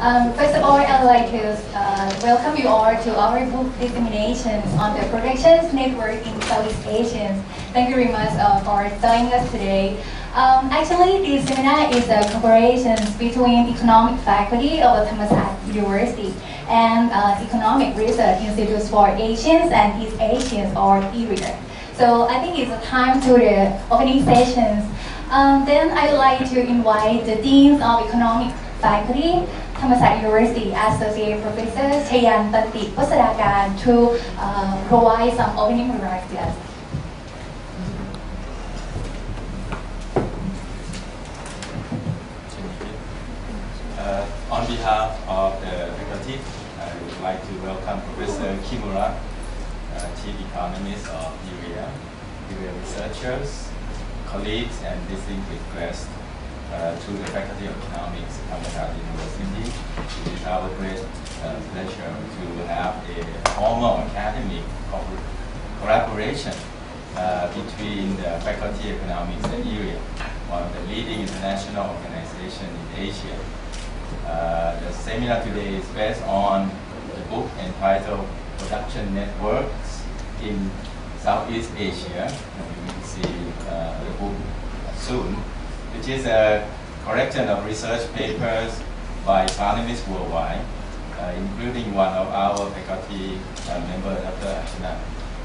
Um, first of all, I'd like to uh, welcome you all to our book dissemination on the Production Networks in Southeast Asia. Thank you very much uh, for joining us today. Um, actually, this seminar is a cooperation between economic faculty of Thammasat University and uh, Economic Research Institutes for ASEAN and East Asians or ERIA. So I think it's a time to the opening sessions. Um, then I would like to invite the Deans of Economic Faculty, Thammasat University Associate Professor Chayan Tanti Pasadakan to uh, provide some opening remarks to us. Uh, on behalf of the faculty, I would like to welcome Professor Kimura, uh, Chief Economist of UVA, UVA researchers, colleagues, and distinguished guests to the Faculty of Economics, Thammasat University. It is our great uh, pleasure to have a formal academic collaboration uh, between the Faculty of Economics and UVA, one of the leading international organizations in Asia. Uh, the seminar today is based on the book entitled Production Networks in Southeast Asia. You will see uh, the book soon, which is a collection of research papers by economists worldwide, uh, including one of our faculty uh, member, Dr. Ashna,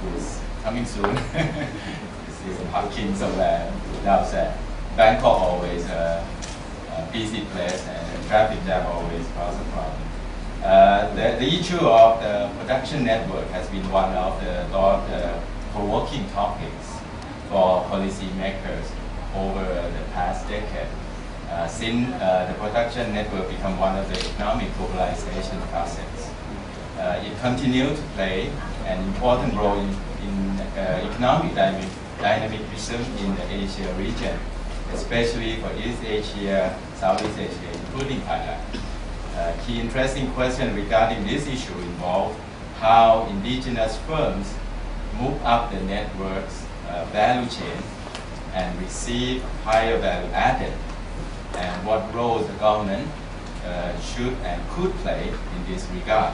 who is coming soon. this is Parking somewhere downstairs. Bangkok always uh, a busy place and traffic jam always cause a problem. Uh, the, the issue of the production network has been one of the, of the provoking topics for policymakers over the past decade. Uh, since uh, the production network become one of the economic globalization process. Uh, it continued to play an important role in, in uh, economic dynamic, dynamism in the Asia region, especially for East Asia, Southeast Asia, including Thailand. Uh, key interesting question regarding this issue involve how indigenous firms move up the network's uh, value chain and receive higher value added, and what role the government uh, should and could play in this regard.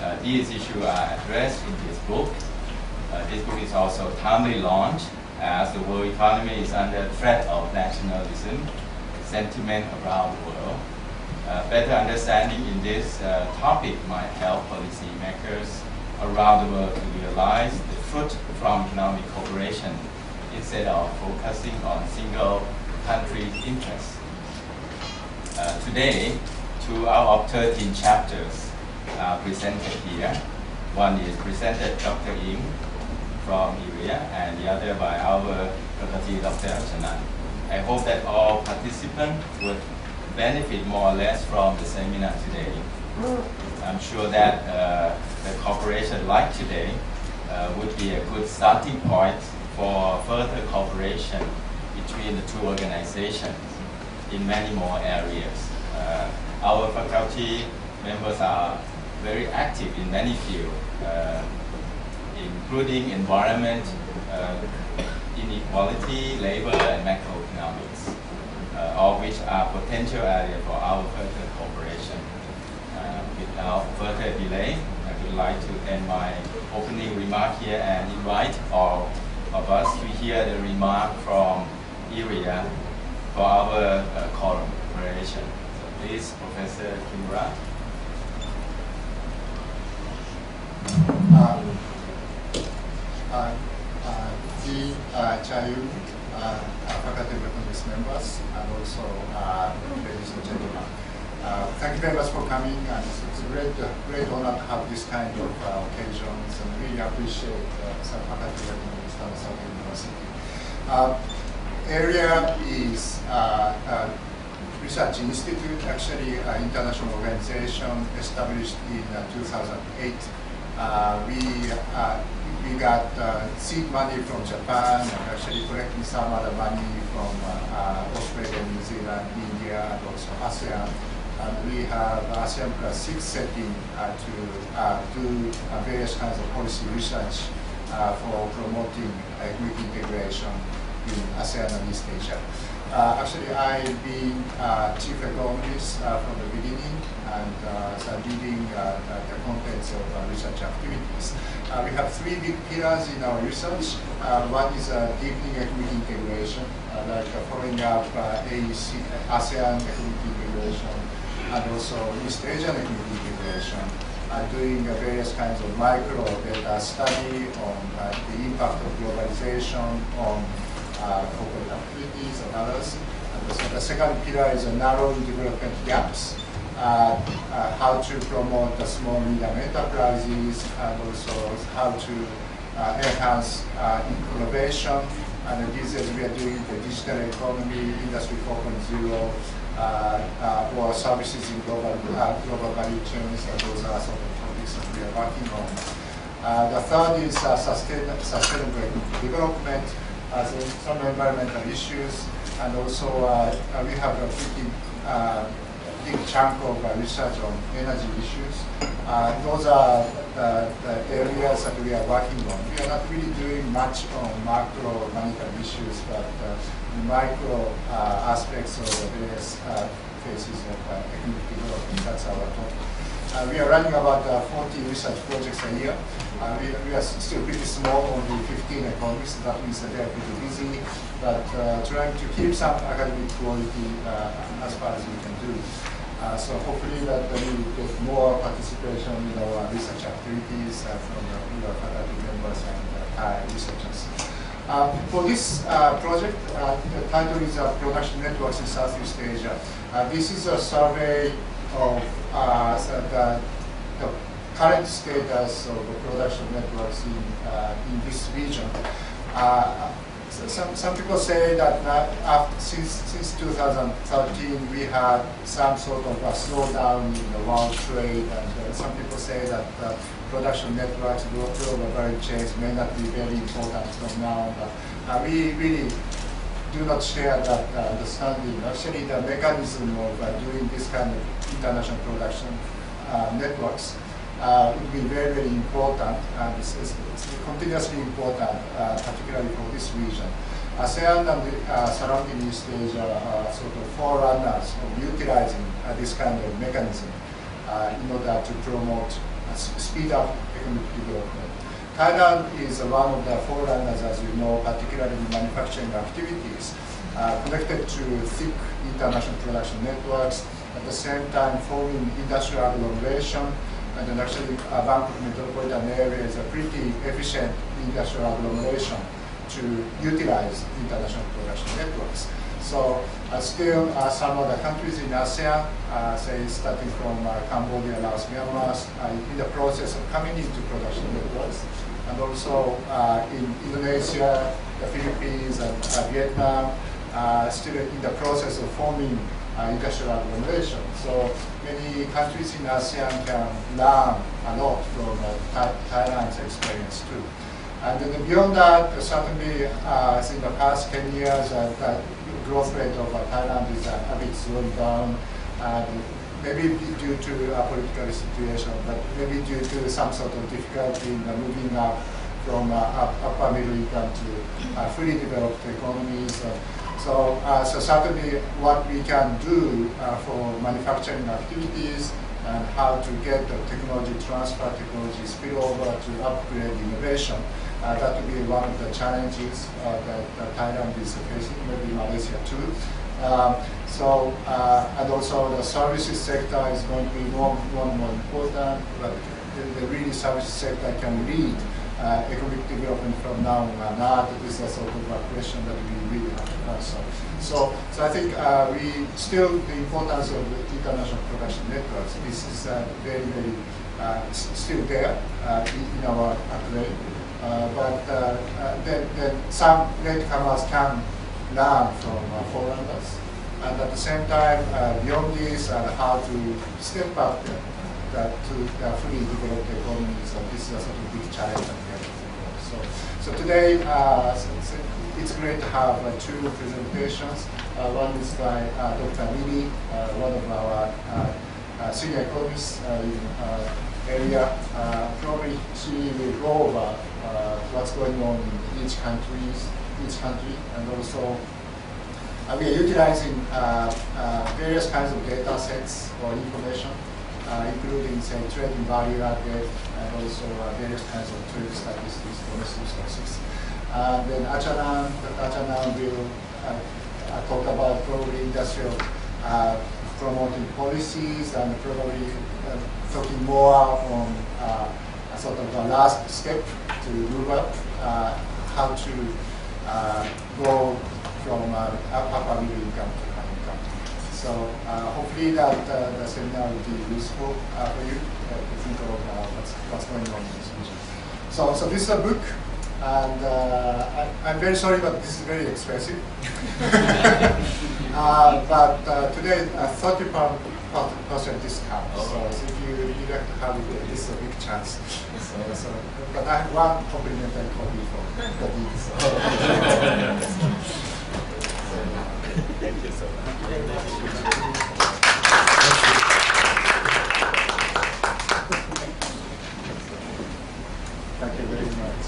Uh, these issues are addressed in this book. Uh, this book is also timely launched as the world economy is under threat of nationalism sentiment around the world. Uh, better understanding in this uh, topic might help policymakers around the world to realize the fruit from economic cooperation instead of focusing on single country interests. Uh, today, two out of 13 chapters are presented here. One is presented by Dr. Ing from ERIA and the other by our faculty Dr. Chanan. I hope that all participants would benefit more or less from the seminar today. I'm sure that uh, the cooperation like today uh, would be a good starting point for further cooperation between the two organizations in many more areas. Uh, our faculty members are very active in many fields, uh, including environment, uh, inequality, labor, and macroeconomics, uh, all which are potential areas for our further cooperation. Uh, without further delay, I would like to end my opening remark here and invite all of us to hear the remark from ERIA for our uh, cooperation. So please, Professor Kimura. Um, uh, uh, uh, Chayu, uh, faculty economics members, and also uh, ladies and gentlemen. Uh, thank you very much for coming, and it's, it's a great, great honor to have this kind of uh, occasions, and really appreciate uh, some faculty University. Uh, ERIA is uh, uh, research institute, actually an international organization established in uh, 2008. Uh, we uh, we got uh, seed money from Japan, actually collecting some other money from uh, uh, Australia, New Zealand, India, and also ASEAN. And we have ASEAN plus six setting uh, to uh, do uh, various kinds of policy research uh, for promoting economic integration in ASEAN and East Asia. Uh, actually, I've been uh, chief economist uh, from the beginning, and uh, leading uh, the contents of research activities. we have three big pillars in our research. one is deepening economic integration, like following up AEC, ASEAN economic integration, and also East Asian economic integration, uh, doing uh, various kinds of micro data study on uh, the impact of globalization on corporate activities and others. And so the second pillar is narrowing development gaps. Uh, uh, how to promote the small medium enterprises and also how to uh, enhance innovation. And these days we are doing the digital economy, industry 4.0, uh, or services in global, global value chains. And those are some of the topics that we are working on. Uh, the third is uh, sustain, sustainable development, uh, so some environmental issues, and also uh, we have a pretty uh, big chunk of research on energy issues. those are the, the, areas that we are working on. We are not really doing much on macro monetary issues, but micro aspects of the various phases of economic development. That's our topic. Uh, we are running about uh, 40 research projects a year. Uh, we, we, are still pretty small, only 15 economists. That means that they are pretty busy, but trying to keep some academic quality as far as we can do. Uh, so hopefully that we will get more participation in our research activities uh, from the faculty members and uh, researchers. For this project, the title is Production Networks in Southeast Asia. this is a survey of uh, the, the, current status of production networks in, uh, in this region. Uh, so some, some people say that after, since, since 2013 we had some sort of a slowdown in the world trade and uh, some people say that production networks, global value chains may not be very important from now But uh, we really do not share that uh, understanding. Actually, the mechanism of uh, doing this kind of international production networks uh, would be very, very important and it's, it's, it's continuously important, uh, particularly for this region. ASEAN and the uh, surrounding East Asia are sort of forerunners of utilizing this kind of mechanism in order to promote, speed up economic development. Thailand is one of the forerunners, as you know, particularly in manufacturing activities, uh, connected to thick international production networks, at the same time forming industrial agglomeration, and then actually uh, Bangkok metropolitan area is a pretty efficient industrial agglomeration to utilize international production networks. So uh, still uh, some of the countries in ASEAN, uh, say starting from uh, Cambodia, Laos, Myanmar, are in the process of coming into production networks and also uh, in Indonesia, the Philippines, and uh, Vietnam, uh, still in the process of forming industrial agglomeration. So many countries in ASEAN can learn a lot from Thailand's experience too. And then beyond that, certainly uh, in the past 10 years, uh, the growth rate of uh, Thailand is a bit slowed down. Maybe due to a political situation, but maybe due to some sort of difficulty in moving up from uh, upper middle income to uh, fully developed economies. Uh, so, uh, so certainly what we can do uh, for manufacturing activities and how to get the technology transfer, technology spillover to upgrade innovation, uh, that will be one of the challenges that, that Thailand is facing, maybe Malaysia too. Um, so, uh, and also the services sector is going to be more, more and more important, but the, the really services sector can lead uh, economic development from now on. Not this is a sort of a question that we really have to answer. So, so I think uh, we still the importance of the international production networks. This is uh, very, very uh, still there uh, in, in, our play. Uh, but then, then some latecomers can learn from foreigners and at the same time, uh, beyond this, uh, how to step up the, the, to the fully developed economies. And this is a sort of big challenge that we have to So, so today, uh, it's great to have uh, two presentations. Uh, one is by uh, Dr. Lili, one of our senior economists in ERIA. probably she will go over what's going on in each country, each country, and also uh, we are utilizing uh, uh, various kinds of data sets or information uh, including, say, trading value added and also uh, various kinds of trade statistics, domestic statistics. Then Archanun, Archanun will uh, uh, talk about probably industrial uh, promoting policies and probably uh, talking more on uh, a sort of a last step to move up uh, how to uh, go from uh, upper middle income to high income. So uh, hopefully that uh, the seminar will be useful uh, for you uh, to think of uh, what's, what's going on in this region. So, so this is a book, and uh, I, I'm very sorry, but this is very expensive. uh, but uh, today, a 30 pound percent discount. So, so if you you like to have it, this is a big chance. So, so, but I have one complimentary copy for the dean. So. Oh. Thank you so much. Thank you very much.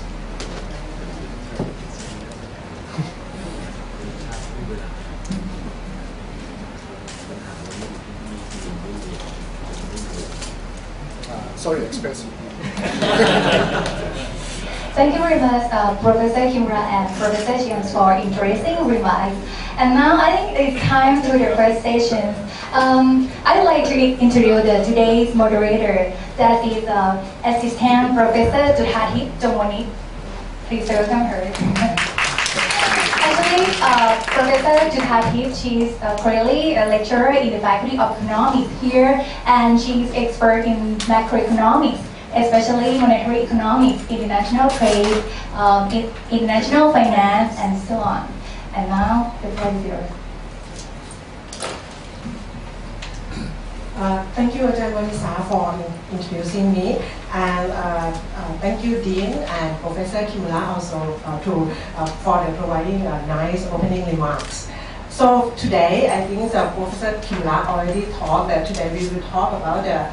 Uh, sorry, expensive. Thank you very much, uh, Professor Kimura and Professor Chiang for interesting remarks. And now I think it's time to the first session. Um, I'd like to introduce the, today's moderator, that is uh, Assistant Professor Juthati Jomoni. Please welcome her. Actually, uh, Professor Juthati, she's currently a lecturer in the Faculty of Economics here, and she's expert in macroeconomics especially monetary economics, international trade, um, international finance, and so on. And now the floor is yours. Uh, Thank you, Ajahn Wanisa, for introducing me. And uh, uh, thank you, Dean and Professor Kimura also uh, to, uh, for providing nice opening remarks. So today, I think Professor Kimura already talked that today we will talk about the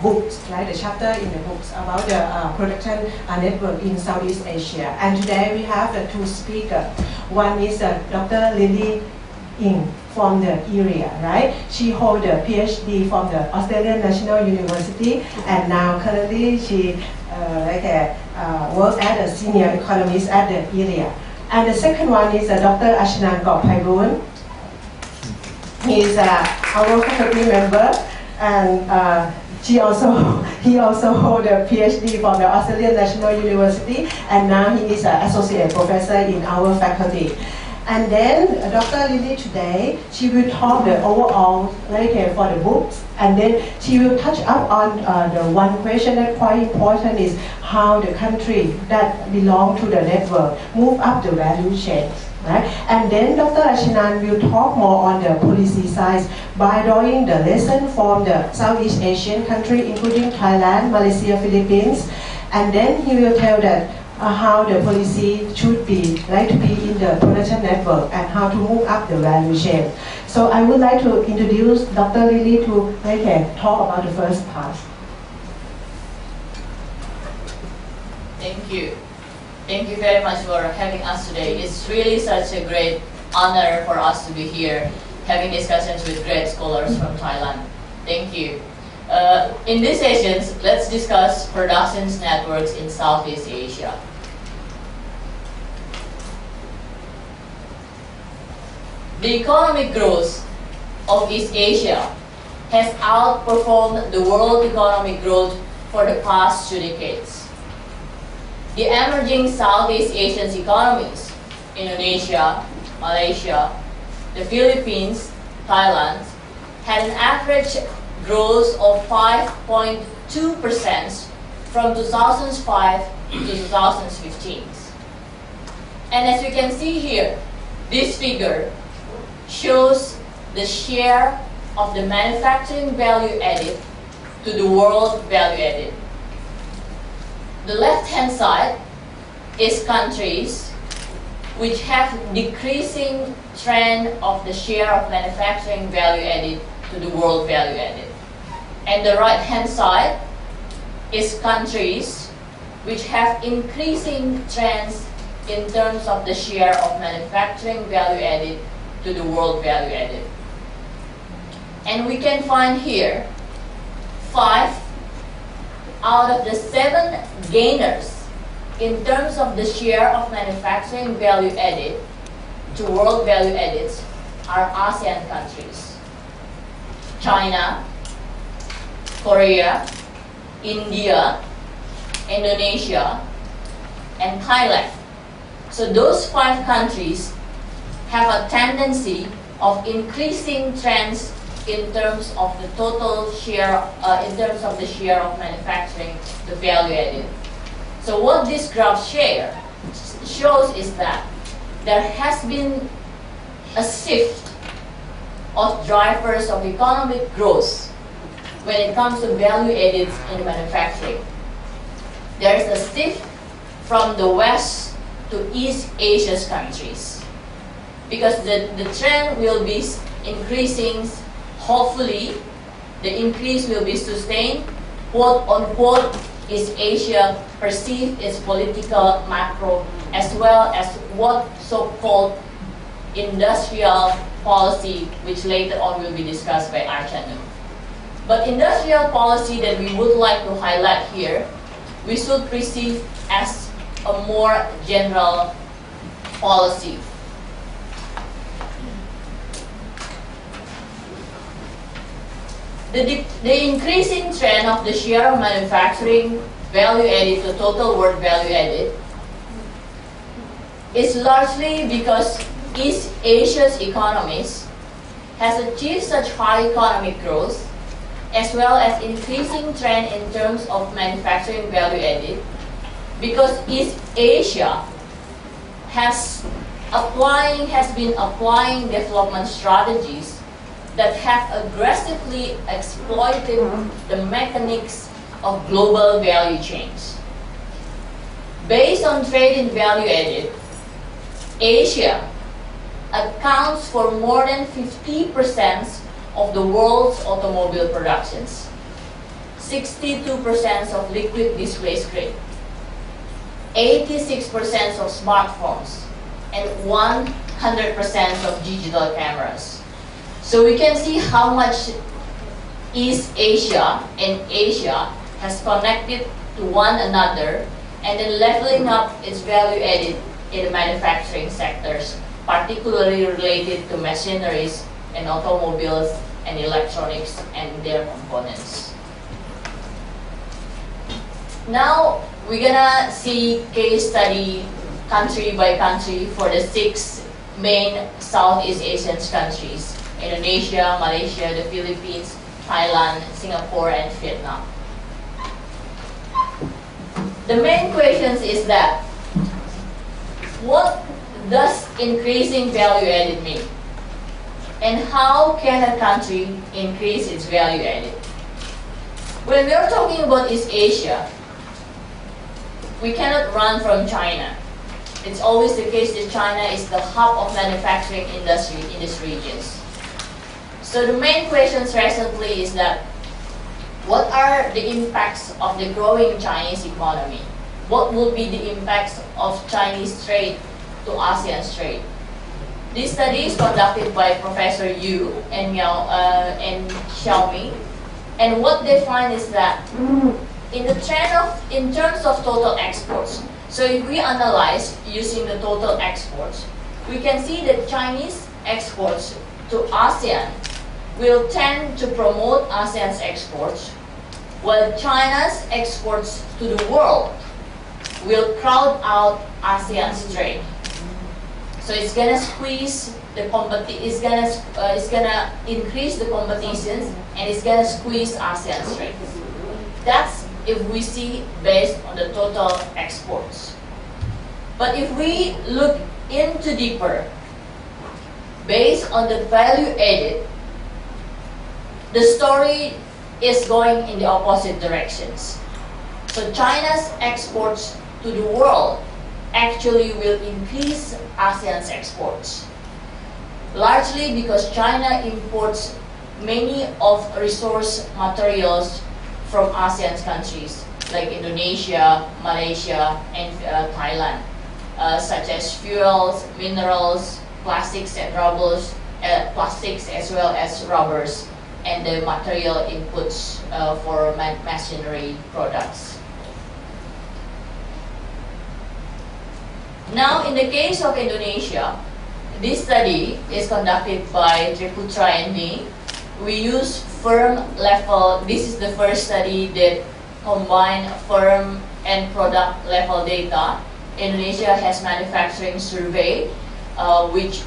books, right? The chapter in the books about the production network in Southeast Asia. And today we have two speakers. One is Dr. Lili Ing from the ERIA, right? She holds a PhD from the Australian National University, and now currently she uh, like a, uh, works as a senior economist at the ERIA. And the second one is uh, Dr. Archanun Kohpaiboon. He is uh, our faculty member, and uh, she also he also hold a PhD from the Australian National University, and now he is an associate professor in our faculty. And then uh, Dr. Lili today, she will talk the overall later for the books, and then she will touch up on uh, the one question that quite important is how the country that belong to the network move up the value chain. Right? And then Dr. Archanun will talk more on the policy side by drawing the lesson from the Southeast Asian country, including Thailand, Malaysia, Philippines, and then he will tell that uh, how the policy should be, like to be in the production network and how to move up the value chain. So I would like to introduce Dr. Lili to like, uh, talk about the first part. Thank you. Thank you very much for having us today. It's really such a great honor for us to be here having discussions with great scholars from Thailand. Thank you. Uh, in these sessions, let's discuss productions networks in Southeast Asia. The economic growth of East Asia has outperformed the world economic growth for the past two decades. The emerging Southeast Asian economies, Indonesia, Malaysia, the Philippines, Thailand, had an average growth of 5.2% from 2005 to 2015. And as you can see here, this figure shows the share of the manufacturing value added to the world value added. The left-hand side is countries which have decreasing trend of the share of manufacturing value added to the world value added. And the right-hand side is countries which have increasing trends in terms of the share of manufacturing value added to the world value added. And we can find here five out of the seven gainers in terms of the share of manufacturing value added to world value added are ASEAN countries. China, Korea, India, Indonesia, and Thailand. So those five countries have a tendency of increasing trends in terms of the total share, uh, in terms of the share of manufacturing, the value added. So what this graph share shows is that there has been a shift of drivers of economic growth when it comes to value added in manufacturing. There is a shift from the West to East Asia's countries because the, the trend will be increasing hopefully the increase will be sustained quote unquote is Asia perceived its political macro as well as what so-called industrial policy which later on will be discussed by our Archanu. But industrial policy that we would like to highlight here, we should perceive as a more general policy The, the increasing trend of the share of manufacturing value added to total world value added is largely because East Asia's economies has achieved such high economic growth as well as increasing trend in terms of manufacturing value added because East Asia has applying has been applying development strategies that have aggressively exploited the mechanics of global value chains. Based on trade in value added, Asia accounts for more than 50% of the world's automobile productions, 62% of liquid display screen, 86% of smartphones, and 100% of digital cameras. So we can see how much East Asia and Asia has connected to one another and then leveling up its value added in the manufacturing sectors, particularly related to machineries and automobiles and electronics and their components. Now we're gonna see case study country by country for the six main Southeast Asian countries. Indonesia, Malaysia, the Philippines, Thailand, Singapore, and Vietnam. The main question is that what does increasing value added mean? And how can a country increase its value added? When we are talking about East Asia, we cannot run from China. It's always the case that China is the hub of manufacturing industry in these regions. So the main questions recently is that what are the impacts of the growing Chinese economy? What will be the impacts of Chinese trade to ASEAN trade? This study is conducted by Professor Yu and, Miao, uh, and Xiaomi. And what they find is that in the trend of, in terms of total exports, so if we analyze using the total exports, we can see that Chinese exports to ASEAN will tend to promote ASEAN's exports, while China's exports to the world will crowd out ASEAN's trade. So it's gonna squeeze the competi- it's gonna uh, it's gonna increase the competition and it's gonna squeeze ASEAN's trade. That's if we see based on the total exports. But if we look into deeper, based on the value added the story is going in the opposite directions. So China's exports to the world actually will increase ASEAN's exports. Largely because China imports many of resource materials from ASEAN countries like Indonesia, Malaysia, and uh, Thailand, uh, such as fuels, minerals, plastics and rubbers, uh, plastics as well as rubbers and the material inputs uh, for machinery products. Now, in the case of Indonesia, this study is conducted by Triputra and me. We use firm level, this is the first study that combine firm and product level data. Indonesia has manufacturing survey, uh, which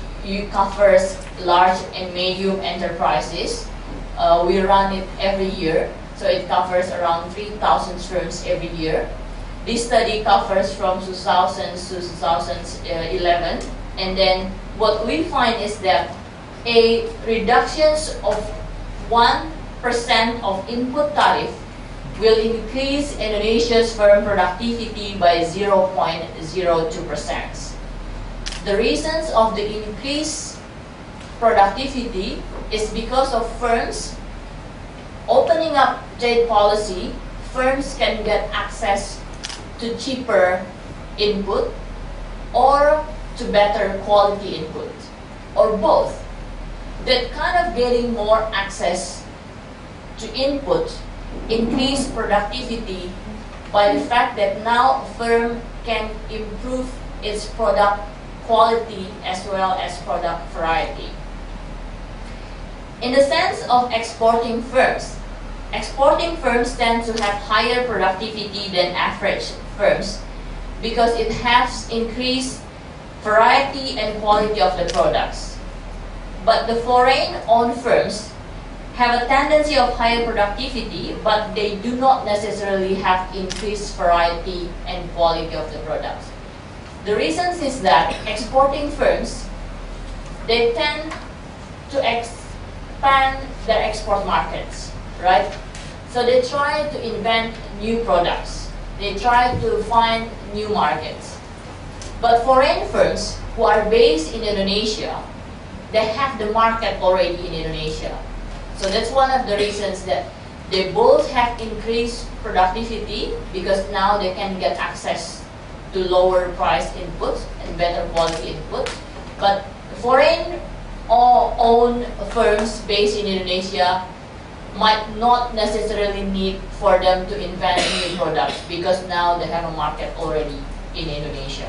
covers large and medium enterprises. Uh, we run it every year, so it covers around 3,000 firms every year. This study covers from 2000 to 2011, and then what we find is that a reduction of 1% of input tariff will increase Indonesia's firm productivity by 0.02%. The reasons of the increased productivity is because of firms opening up trade policy, firms can get access to cheaper input or to better quality input, or both. That kind of getting more access to input increase productivity by the fact that now a firm can improve its product quality as well as product variety. In the sense of exporting firms, exporting firms tend to have higher productivity than average firms because it has increased variety and quality of the products. But the foreign-owned firms have a tendency of higher productivity, but they do not necessarily have increased variety and quality of the products. The reasons is that exporting firms, they tend to expand their export markets, right? So they try to invent new products. They try to find new markets. But foreign firms who are based in Indonesia, they have the market already in Indonesia. So that's one of the reasons that they both have increased productivity because now they can get access to lower price inputs and better quality inputs. But foreign or own firms based in Indonesia might not necessarily need for them to invent new products because now they have a market already in Indonesia.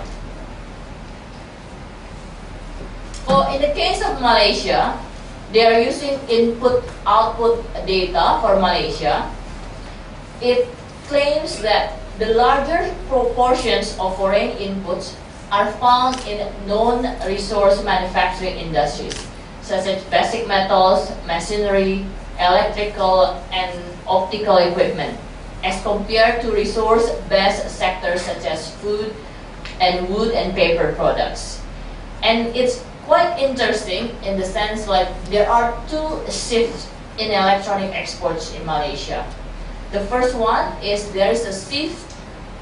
For in the case of Malaysia, they are using input-output data for Malaysia. It claims that the larger proportions of foreign inputs are found in non-resource manufacturing industries, such as basic metals, machinery, electrical, and optical equipment, as compared to resource-based sectors such as food and wood and paper products. And it's quite interesting in the sense like there are two shifts in electronic exports in Malaysia. The first one is there is a shift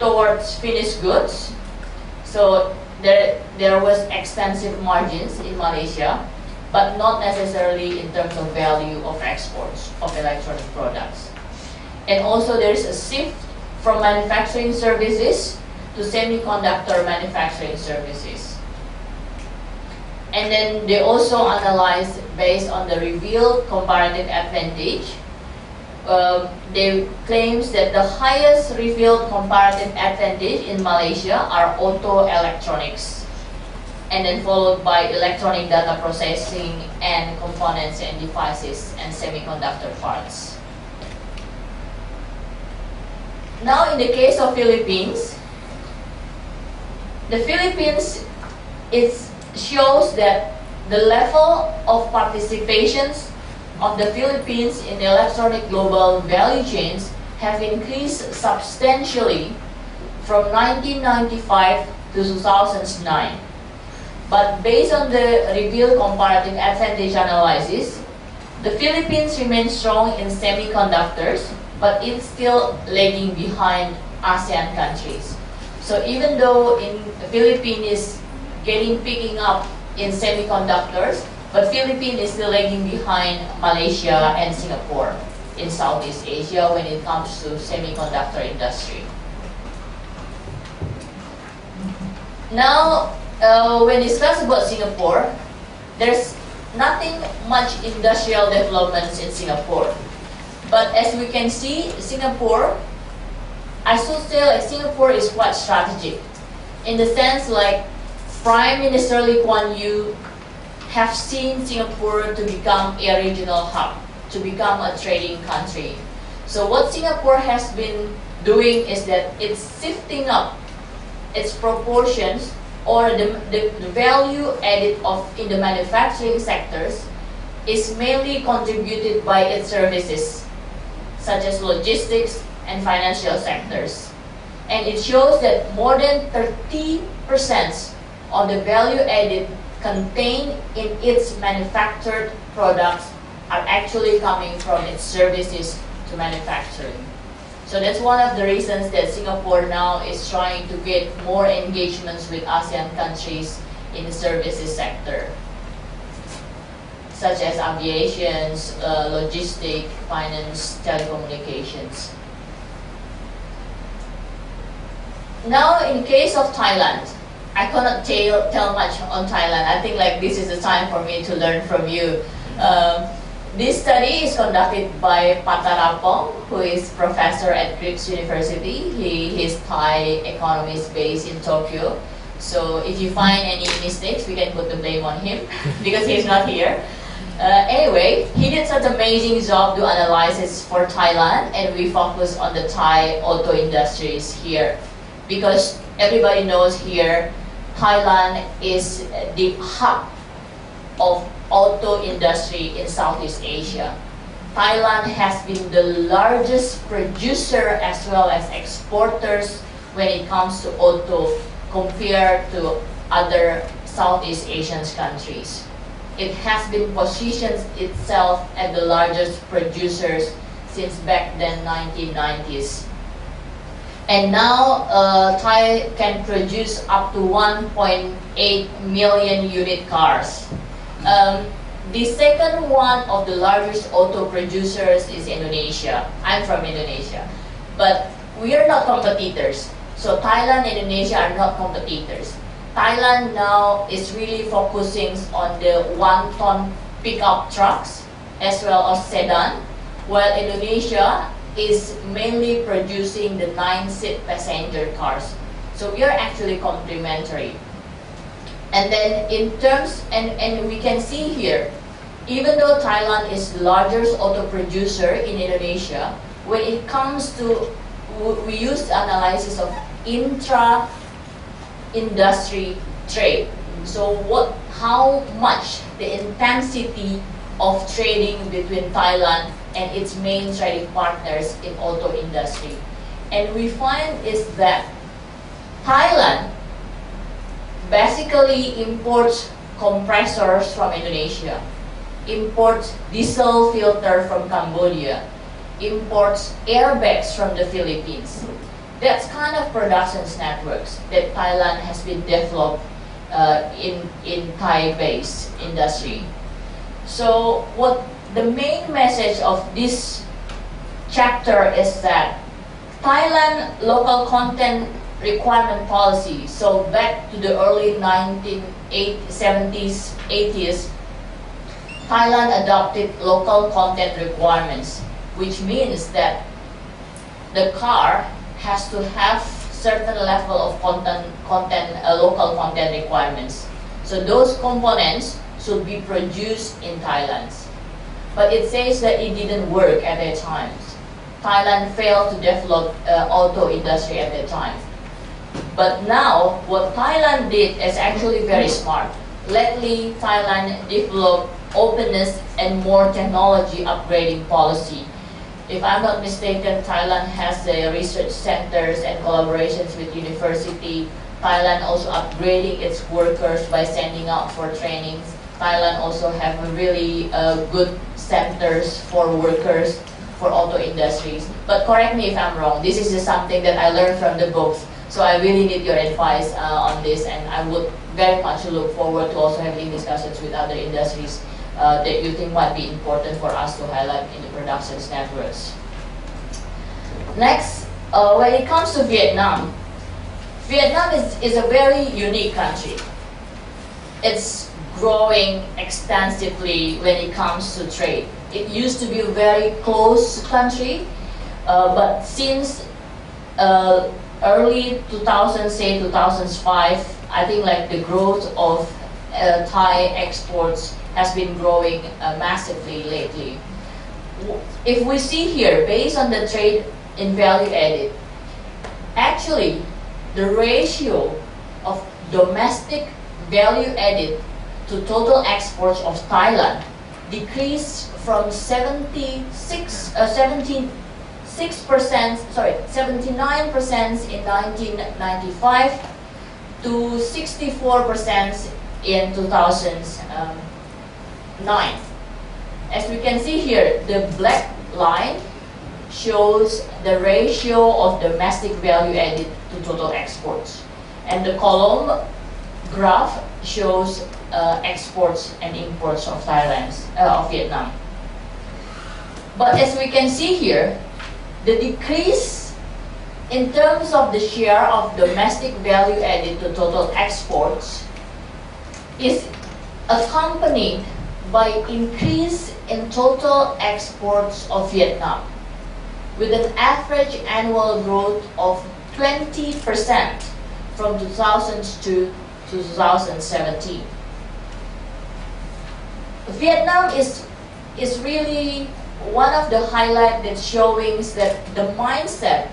towards finished goods. So there, there was extensive margins in Malaysia, but not necessarily in terms of value of exports of electronic products. And also there is a shift from manufacturing services to semiconductor manufacturing services. And then they also analyzed based on the revealed comparative advantage uh, they claims that the highest revealed comparative advantage in Malaysia are auto electronics, and then followed by electronic data processing and components and devices and semiconductor parts. Now, in the case of Philippines, the Philippines it shows that the level of participations of the Philippines in electronic global value chains have increased substantially from 1995 to 2009. But based on the revealed comparative advantage analysis, the Philippines remains strong in semiconductors, but it's still lagging behind ASEAN countries. So even though in Philippines is getting picking up in semiconductors, but Philippines is still lagging behind Malaysia and Singapore in Southeast Asia when it comes to semiconductor industry. Now, uh, when discuss about Singapore, there's nothing much industrial developments in Singapore. But as we can see, Singapore, I should say like Singapore is quite strategic. In the sense like Prime Minister Lee Kuan Yew have seen Singapore to become a regional hub, to become a trading country. So what Singapore has been doing is that it's sifting up its proportions or the, the, the value added of in the manufacturing sectors is mainly contributed by its services, such as logistics and financial sectors. And it shows that more than 30% of the value added contained in its manufactured products are actually coming from its services to manufacturing. So that's one of the reasons that Singapore now is trying to get more engagements with ASEAN countries in the services sector, such as aviation, uh, logistic, finance, telecommunications. Now, in case of Thailand, I cannot tell, tell much on Thailand. I think like this is the time for me to learn from you. Um, this study is conducted by Patarapong, who is professor at GRIPS University. He, his Thai economist based in Tokyo. So if you find any mistakes, we can put the blame on him because he's not here. Uh, anyway, he did such amazing job to analysis for Thailand, and we focus on the Thai auto industries here because everybody knows here Thailand is the hub of auto industry in Southeast Asia. Thailand has been the largest producer as well as exporters when it comes to auto compared to other Southeast Asian countries. It has been positioned itself as the largest producers since back then 1990s. And now uh, Thai can produce up to 1.8 million unit cars. Um, the second one of the largest auto producers is Indonesia. I'm from Indonesia. But we are not competitors. So Thailand and Indonesia are not competitors. Thailand now is really focusing on the one-ton pickup trucks as well as sedan, while Indonesia is mainly producing the nine-seat passenger cars. So we are actually complementary. And then in terms, and, and we can see here, even though Thailand is the largest auto producer in Indonesia, when it comes to, we use the analysis of intra-industry trade. So what, how much the intensity of trading between Thailand and its main trading partners in auto industry. And we find is that Thailand basically imports compressors from Indonesia, imports diesel filter from Cambodia, imports airbags from the Philippines. That's kind of production networks that Thailand has been developed uh, in, in Thai-based industry. So what the main message of this chapter is that Thailand local content requirement policy. So back to the early 1970s, 80s, Thailand adopted local content requirements, which means that the car has to have certain level of content, content uh, local content requirements. So those components should be produced in Thailand. But it says that it didn't work at that time. Thailand failed to develop uh, auto industry at that time. But now, what Thailand did is actually very smart. Lately, Thailand developed openness and more technology upgrading policy. If I'm not mistaken, Thailand has the research centers and collaborations with university. Thailand also upgrading its workers by sending out for trainings. Thailand also have a really uh, good centers for workers for auto industries. But correct me if I'm wrong. This is just something that I learned from the books. So I really need your advice uh, on this, and I would very much look forward to also having discussions with other industries uh, that you think might be important for us to highlight in the production networks. Next, uh, when it comes to Vietnam, Vietnam is, is a very unique country. It's growing extensively when it comes to trade. It used to be a very close country, uh, but since uh, early 2000, say 2005, I think like the growth of uh, Thai exports has been growing uh, massively lately. If we see here, based on the trade in value added, actually the ratio of domestic value added to total exports of Thailand decreased from 76, uh, 17, 6%, sorry, 79% in 1995 to 64% in 2009. As we can see here, the black line shows the ratio of domestic value added to total exports. And the column graph shows uh, exports and imports of Thailand, uh, of Vietnam. But as we can see here, the decrease in terms of the share of domestic value added to total exports is accompanied by increase in total exports of Vietnam with an average annual growth of 20% from 2002 to 2017. Vietnam is, is really one of the highlights that showing that the mindset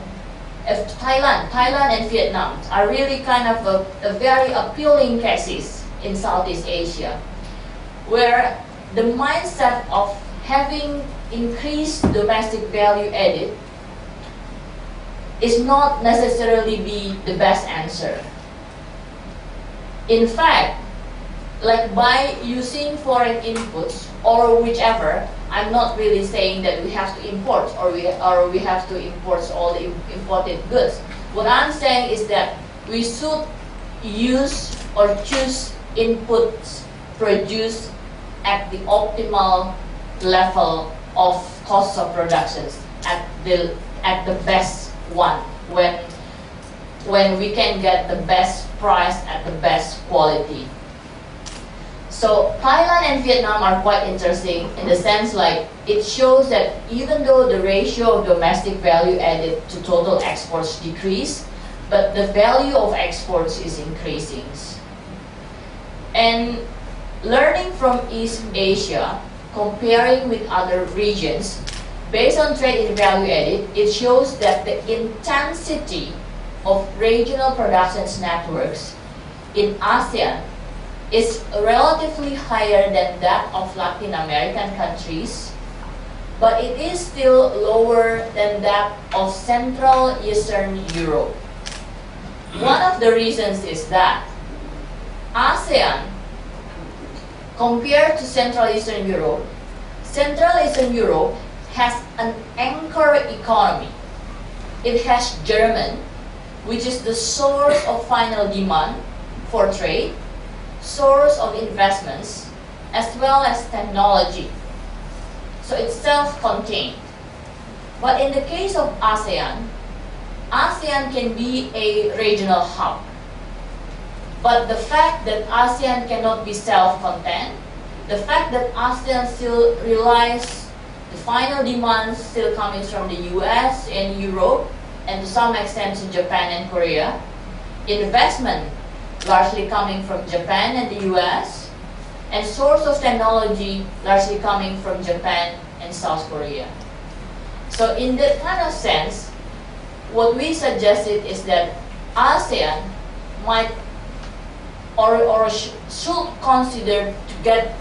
of Thailand, Thailand and Vietnam are really kind of a, a very appealing cases in Southeast Asia, where the mindset of having increased domestic value added is not necessarily be the best answer. In fact, like by using foreign inputs or whichever, I'm not really saying that we have to import or we, or we have to import all the imported goods. What I'm saying is that we should use or choose inputs produced at the optimal level of cost of productions at the at the best one when when we can get the best price at the best quality. So Thailand and Vietnam are quite interesting in the sense like it shows that even though the ratio of domestic value added to total exports decrease, but the value of exports is increasing. And learning from East Asia, comparing with other regions, based on trade in value added, it shows that the intensity of regional productions networks in ASEAN is relatively higher than that of Latin American countries, but it is still lower than that of Central Eastern Europe. One of the reasons is that ASEAN, compared to Central Eastern Europe, Central Eastern Europe has an anchor economy. It has German, which is the source of final demand for trade, source of investments, as well as technology. So it's self-contained. But in the case of ASEAN, ASEAN can be a regional hub. But the fact that ASEAN cannot be self-contained, the fact that ASEAN still relies the final demand still coming from the US and Europe, and to some extent in Japan and Korea, investment largely coming from Japan and the US, and source of technology largely coming from Japan and South Korea. So in that kind of sense, what we suggested is that ASEAN might or, or sh should consider to get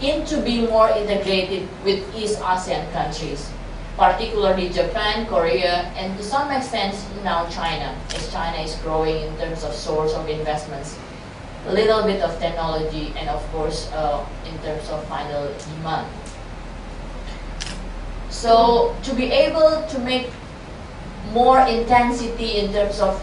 into being more integrated with East ASEAN countries, particularly Japan, Korea, and to some extent now China, as China is growing in terms of source of investments, a little bit of technology, and of course uh, in terms of final demand. So to be able to make more intensity in terms of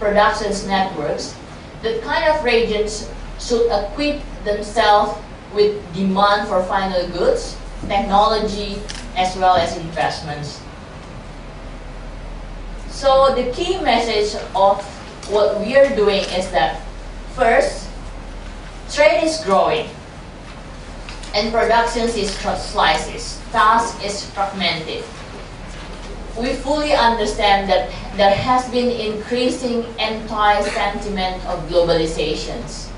productions networks, the kind of regions should equip themselves with demand for final goods, technology, as well as investments. So the key message of what we are doing is that first, Trade is growing, and production is slices. Task is fragmented. We fully understand that there has been increasing anti-sentiment of globalizations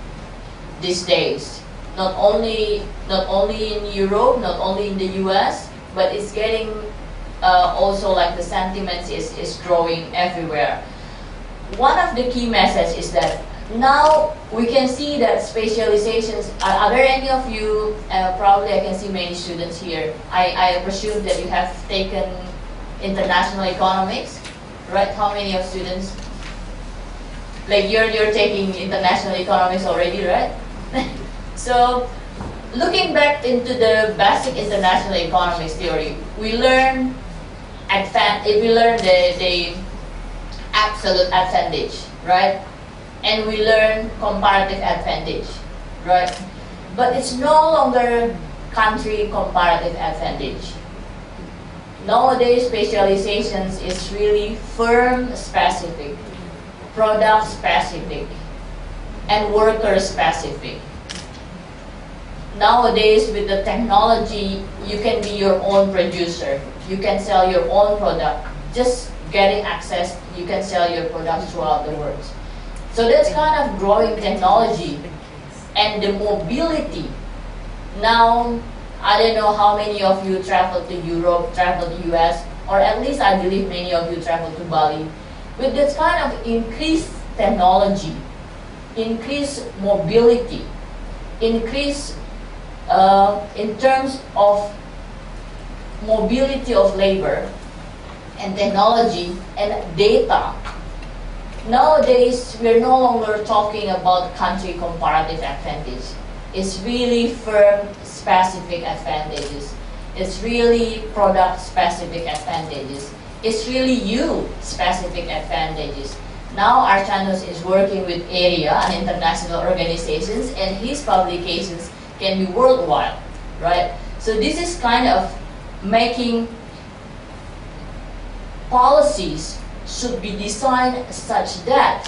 these days. Not only not only in Europe, not only in the U.S., but it's getting uh, also like the sentiment is, is growing everywhere. One of the key messages is that now we can see that specializations, are, are there any of you, uh, probably I can see many students here, I, I presume that you have taken international economics, right? How many of students? Like you're, you're taking international economics already, right? so looking back into the basic international economics theory, we learn advan eh, we learn the, the absolute advantage, right? And we learn comparative advantage, right? But it's no longer country comparative advantage. Nowadays, specializations is really firm specific, product specific, and worker specific. Nowadays, with the technology, you can be your own producer. You can sell your own product. Just getting access, you can sell your products throughout the world. So that's kind of growing technology and the mobility. Now, I don't know how many of you travel to Europe, travel to US, or at least I believe many of you travel to Bali. With this kind of increased technology, increased mobility, increased uh, in terms of mobility of labor and technology and data, nowadays we're no longer talking about country comparative advantage. It's really firm specific advantages. It's really product specific advantages. It's really you specific advantages. Now Archanun is working with ERIA and international organizations and his publications can be worldwide, right? So this is kind of making policies should be designed such that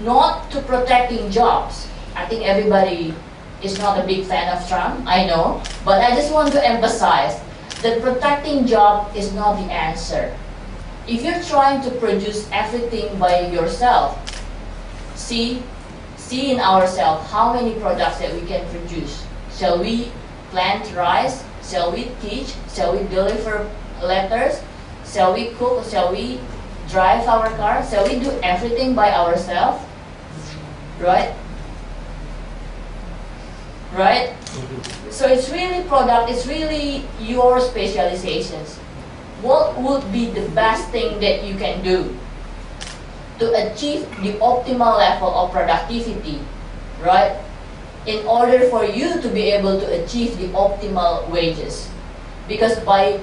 not to protecting jobs. I think everybody is not a big fan of Trump, I know, but I just want to emphasize that protecting job is not the answer. If you're trying to produce everything by yourself, see, see in ourselves how many products that we can produce. Shall we plant rice? Shall we teach? Shall we deliver letters? Shall we cook? Shall we drive our car? Shall we do everything by ourselves? Right? Right? So it's really product, it's really your specializations. What would be the best thing that you can do to achieve the optimal level of productivity, right? In order for you to be able to achieve the optimal wages. Because by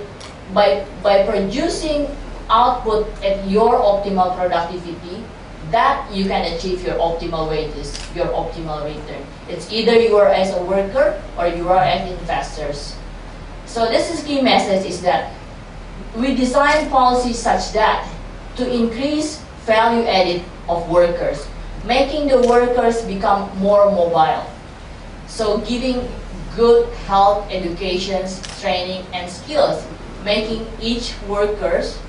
by, by producing output at your optimal productivity, that you can achieve your optimal wages, your optimal return. It's either you are as a worker or you are as investors. So this is key message is that we design policies such that to increase value added of workers, making the workers become more mobile. So giving good health, education, training, and skills making each workers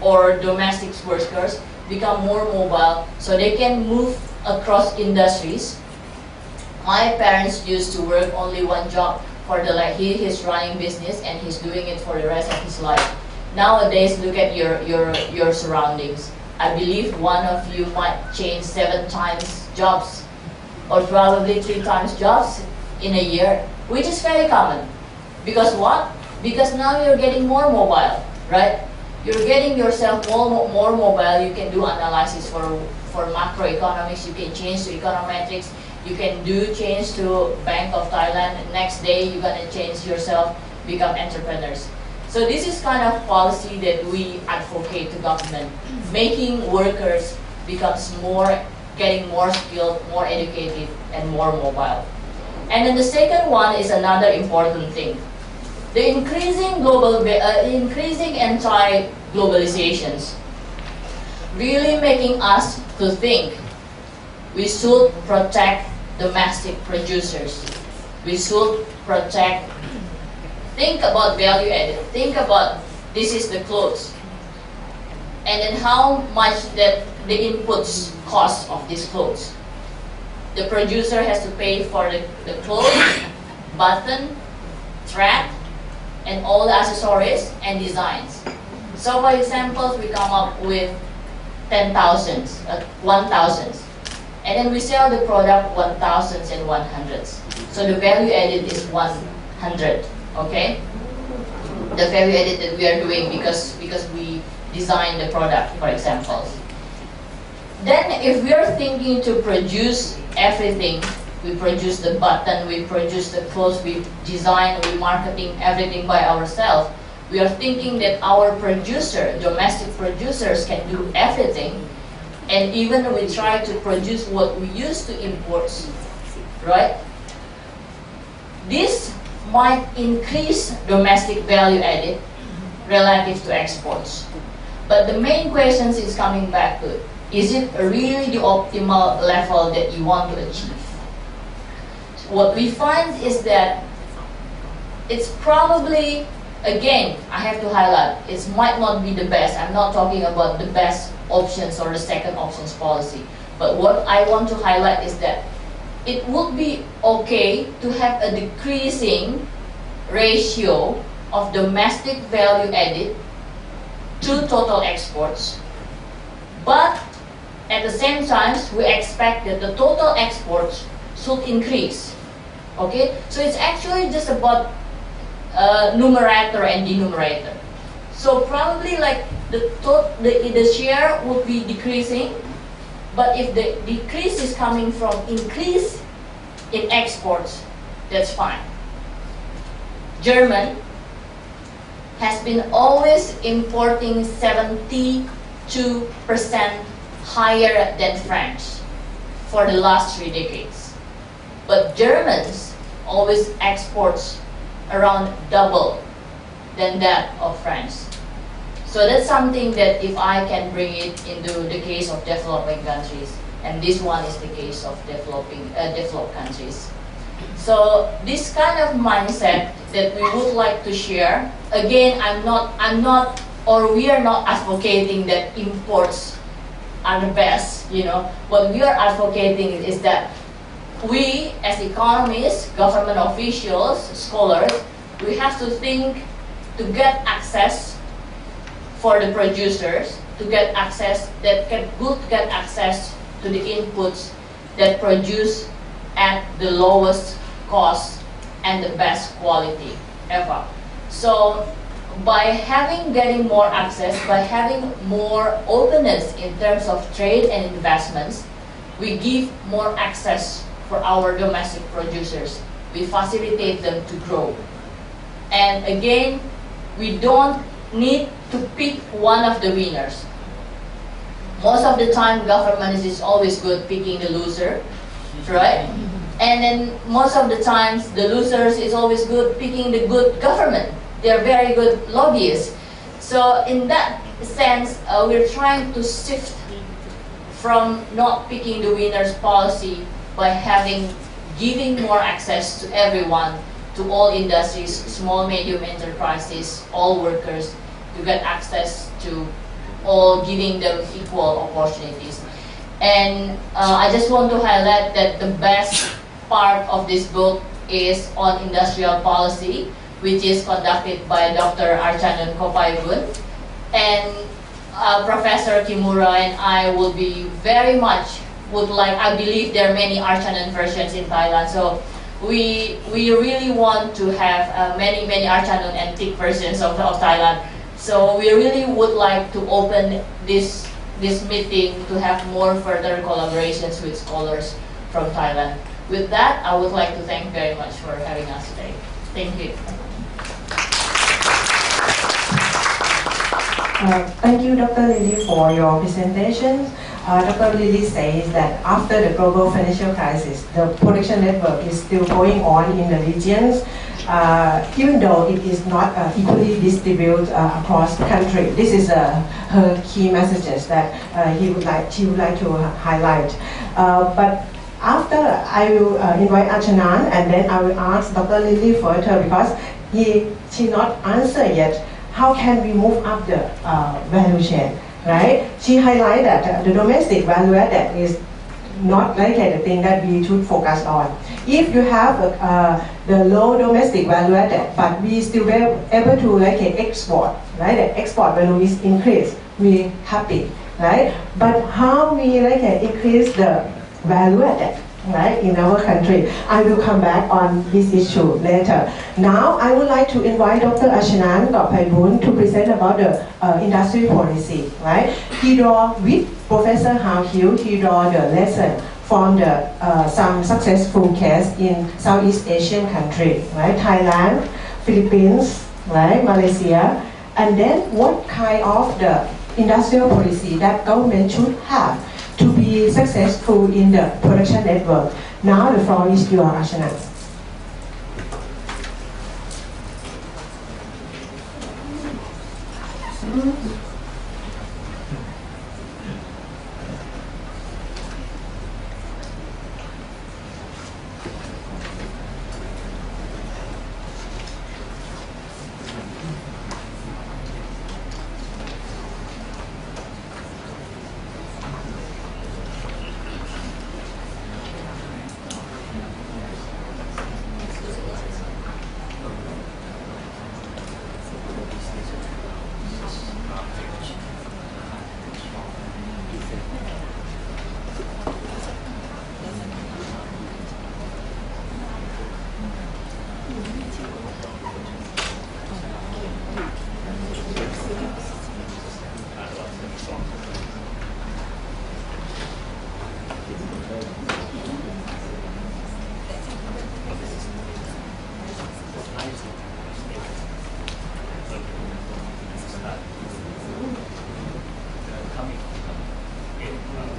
or domestic workers become more mobile so they can move across industries. My parents used to work only one job for the like he is running business and he's doing it for the rest of his life. Nowadays look at your your your surroundings. I believe one of you might change seven times jobs or probably three times jobs in a year, which is very common. Because what? Because now you're getting more mobile, right? You're getting yourself more, more mobile. You can do analysis for, for macroeconomics. You can change to econometrics. You can do change to Bank of Thailand. Next day, you're going to change yourself, become entrepreneurs. So this is kind of policy that we advocate to government, making workers becomes more, getting more skilled, more educated, and more mobile. And then the second one is another important thing the increasing global, uh, increasing anti-globalizations really making us to think we should protect domestic producers. We should protect. Think about value added. Think about this is the clothes. And then how much that the inputs cost of these clothes. The producer has to pay for the, the clothes, button, thread, and all the accessories and designs. So for example, we come up with 10,000, uh, 1,000. And then we sell the product 1,000s and 100s. So the value added is 100, okay? The value added that we are doing because, because we design the product, for example. Then if we are thinking to produce everything, we produce the button, we produce the clothes, we design, we marketing everything by ourselves. We are thinking that our producer, domestic producers can do everything. And even we try to produce what we used to import, right? This might increase domestic value added relative to exports. But the main question is coming back to, is it really the optimal level that you want to achieve? What we find is that it's probably, again, I have to highlight, it might not be the best. I'm not talking about the best options or the second options policy. But what I want to highlight is that it would be okay to have a decreasing ratio of domestic value added to total exports. But at the same time, we expect that the total exports should increase. Okay, so it's actually just about uh, numerator and denominator. So probably like the, the, the share would be decreasing, but if the decrease is coming from increase in exports, that's fine. German has been always importing 72% higher than French for the last three decades. But Germans always exports around double than that of France. So that's something that if I can bring it into the case of developing countries, and this one is the case of developing uh, developed countries. So this kind of mindset that we would like to share. Again, I'm not, I'm not, or we are not advocating that imports are the best. You know, what we are advocating is that we, as economists, government officials, scholars, we have to think to get access for the producers, to get access that can good get access to the inputs that produce at the lowest cost and the best quality ever. So by having getting more access, by having more openness in terms of trade and investments, we give more access for our domestic producers. We facilitate them to grow. And again, we don't need to pick one of the winners. Most of the time, government is always good picking the loser, right? And then most of the times, the losers is always good picking the good government. They're very good lobbyists. So in that sense, uh, we're trying to shift from not picking the winners policy by having giving more access to everyone, to all industries, small, medium enterprises, all workers, to get access to all, giving them equal opportunities. And uh, I just want to highlight that the best part of this book is on industrial policy, which is conducted by Dr. Archanun Kohpaiboon. And uh, Professor Kimura and I will be very much would like, I believe there are many Archanun versions in Thailand, so we, we really want to have uh, many, many Archanun antique versions of, of Thailand. So we really would like to open this, this meeting to have more further collaborations with scholars from Thailand. With that, I would like to thank very much for having us today. Thank you. Uh, thank you, Dr. Lili, for your presentation. Uh, Dr. Lili says that after the global financial crisis, the production network is still going on in the regions, uh, even though it is not uh, equally distributed uh, across the country. This is uh, her key messages that uh, he would like, she would like to highlight. but After, I will uh, invite Archanun and then I will ask Dr. Lili further because he, she not answer yet. How can we move up the uh, value chain, right? She highlighted that uh, the domestic value added is not like the thing that we should focus on. If you have uh, the low domestic value added, but we still be able to like export, right? The export value is increased, we happy, right? But how we like increase the value added, right, in our country. I will come back on this issue later. Now, I would like to invite Dr. Archanun Kohpaiboon to present about the uh, industry policy, right? He draw with Professor Hal Hill, he draw the lesson from the uh, some successful case in Southeast Asian country, right? Thailand, Philippines, right? Malaysia, and then what kind of the industrial policy that government should have to be successful in the production network. Now the floor is yours, Ashana.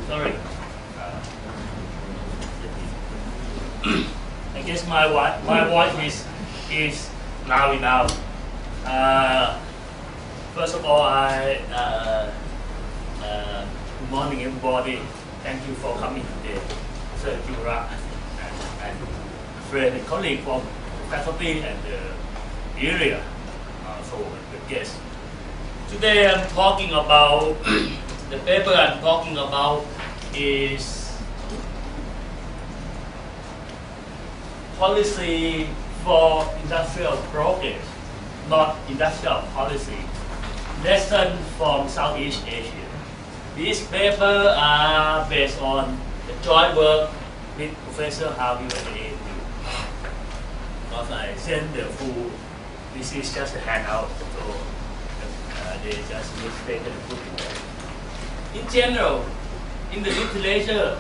Sorry. Hmm. Uh, I guess my wi- my voice is is loud enough. Uh, first of all, I uh, uh, good morning everybody. Thank you for coming today, Sir Jura and, and friend and colleague from faculty and the ERIA. Uh, so the guest. Today I'm talking about the paper I'm talking about is policy for industrial progress, not industrial policy. Lesson from Southeast Asia. These are based on the joint work with Professor Harvey at the ANU. Because I sent the full, this is just a handout, so uh, they just mistaken and put in general, in the literature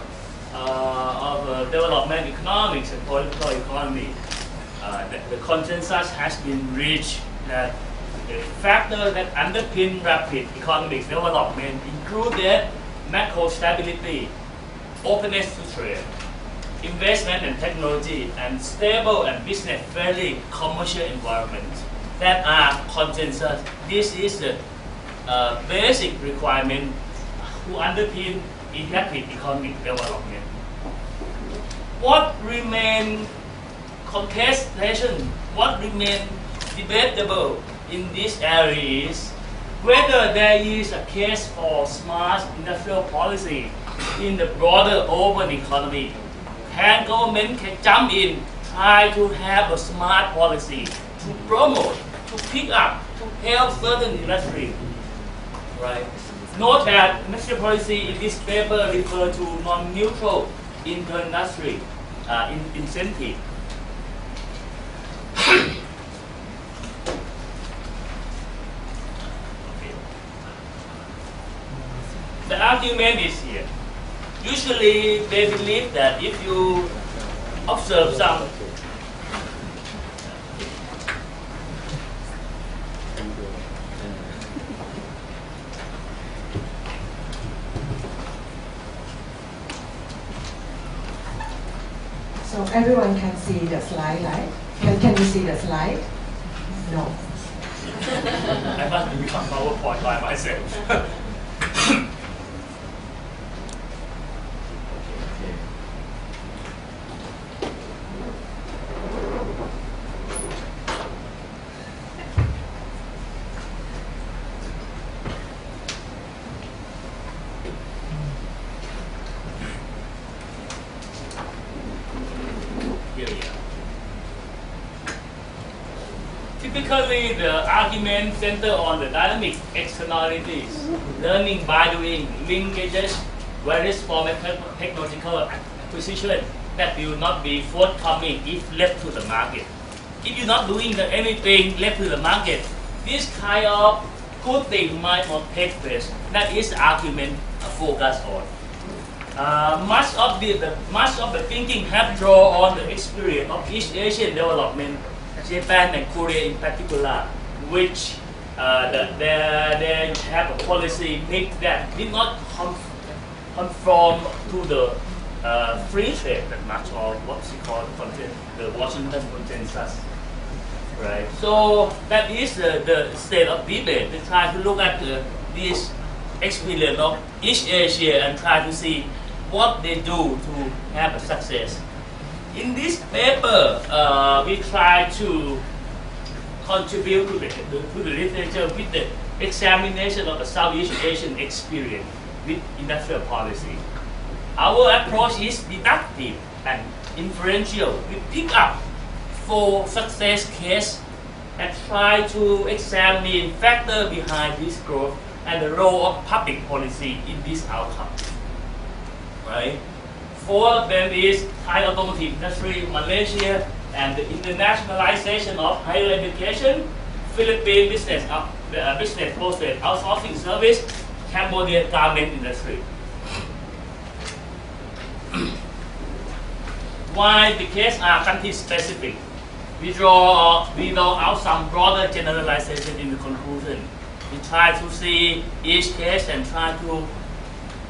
uh, of uh, development economics and political economy, uh, the, the, consensus has been reached that the factors that underpin rapid economic development included macro stability, openness to trade, investment and technology, and stable and business-friendly commercial environment that are consensus. This is the uh, basic requirement to underpin rapid economic development. What remain contestation, what remain debatable in this area is whether there is a case for smart industrial policy in the broader urban economy. Can government can jump in, try to have a smart policy to promote, to pick up, to help certain industry, right? Note that industrial policy in this paper refer to non-neutral inter-industry uh, in incentive. Argument is here. Usually they believe that if you observe some So everyone can see the slide, right? Can, can you see the slide? No. I must become PowerPoint by myself. Typically, the argument center on the dynamic externalities, learning by doing, linkages, various form of technological acquisition that will not be forthcoming if left to the market. If you're not doing the, anything left to the market, this kind of good thing might not take place. That is the argument focused on. Uh, much of the, the, much of the thinking have drawn on the experience of East Asian development, Japan and Korea in particular, which uh, the, they, they have a policy make that did not conform to the uh, free trade that much of what's called the Washington Consensus. Right. So that is the, the state of debate. They try to look at the, this experience of East Asia and try to see what they do to have a success. In this paper, uh, we try to contribute to the, to the literature with the examination of the Southeast Asian experience with industrial policy. Our approach is deductive and inferential. We pick up four success cases and try to examine the factor behind this growth and the role of public policy in this outcome right? Four of them is Thai automotive industry, Malaysia, and the internationalization of higher education, Philippine business, uh, uh, business process outsourcing service, Cambodian garment industry. Why? Because are country specific. We draw, we draw out some broader generalization in the conclusion. We try to see each case and try to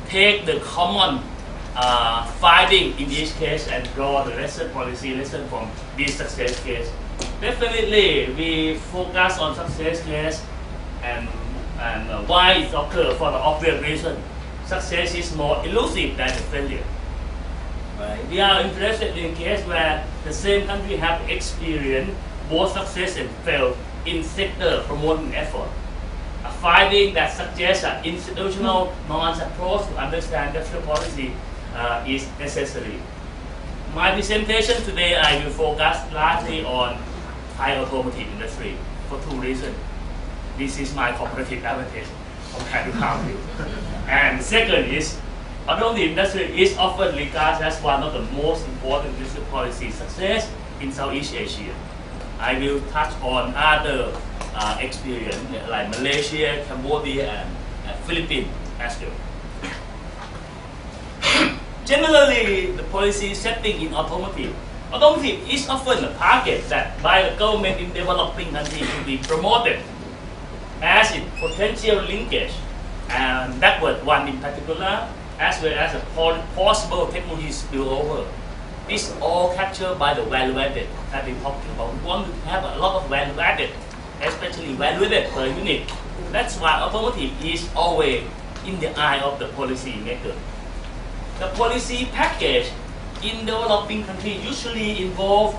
take the common uh, finding in each case and draw the lesson policy lesson from this success case. Definitely, we focus on success case and and uh, why it occurs for the obvious reason. Success is more elusive than the failure. Right? We are interested in case where the same country have experienced both success and fail in sector promoting effort. A finding that suggests an institutional knowledge approach to understand industrial policy uh, is necessary. My presentation today, I will focus largely on Thai automotive industry for two reasons. This is my competitive advantage compared to Harvard. and second is, although the industry is often regarded as one of the most important business policy success in Southeast Asia, I will touch on other uh, experience like Malaysia, Cambodia, and, and Philippines as well. Generally, the policy setting in automotive. Automotive is often a target that by the government in developing countries to be promoted as a potential linkage and backward one in particular, as well as a possible technology spillover. It's all captured by the value added that we talked about. We want to have a lot of value added, especially value added per unit. That's why automotive is always in the eye of the policy maker. The policy package in developing countries usually involve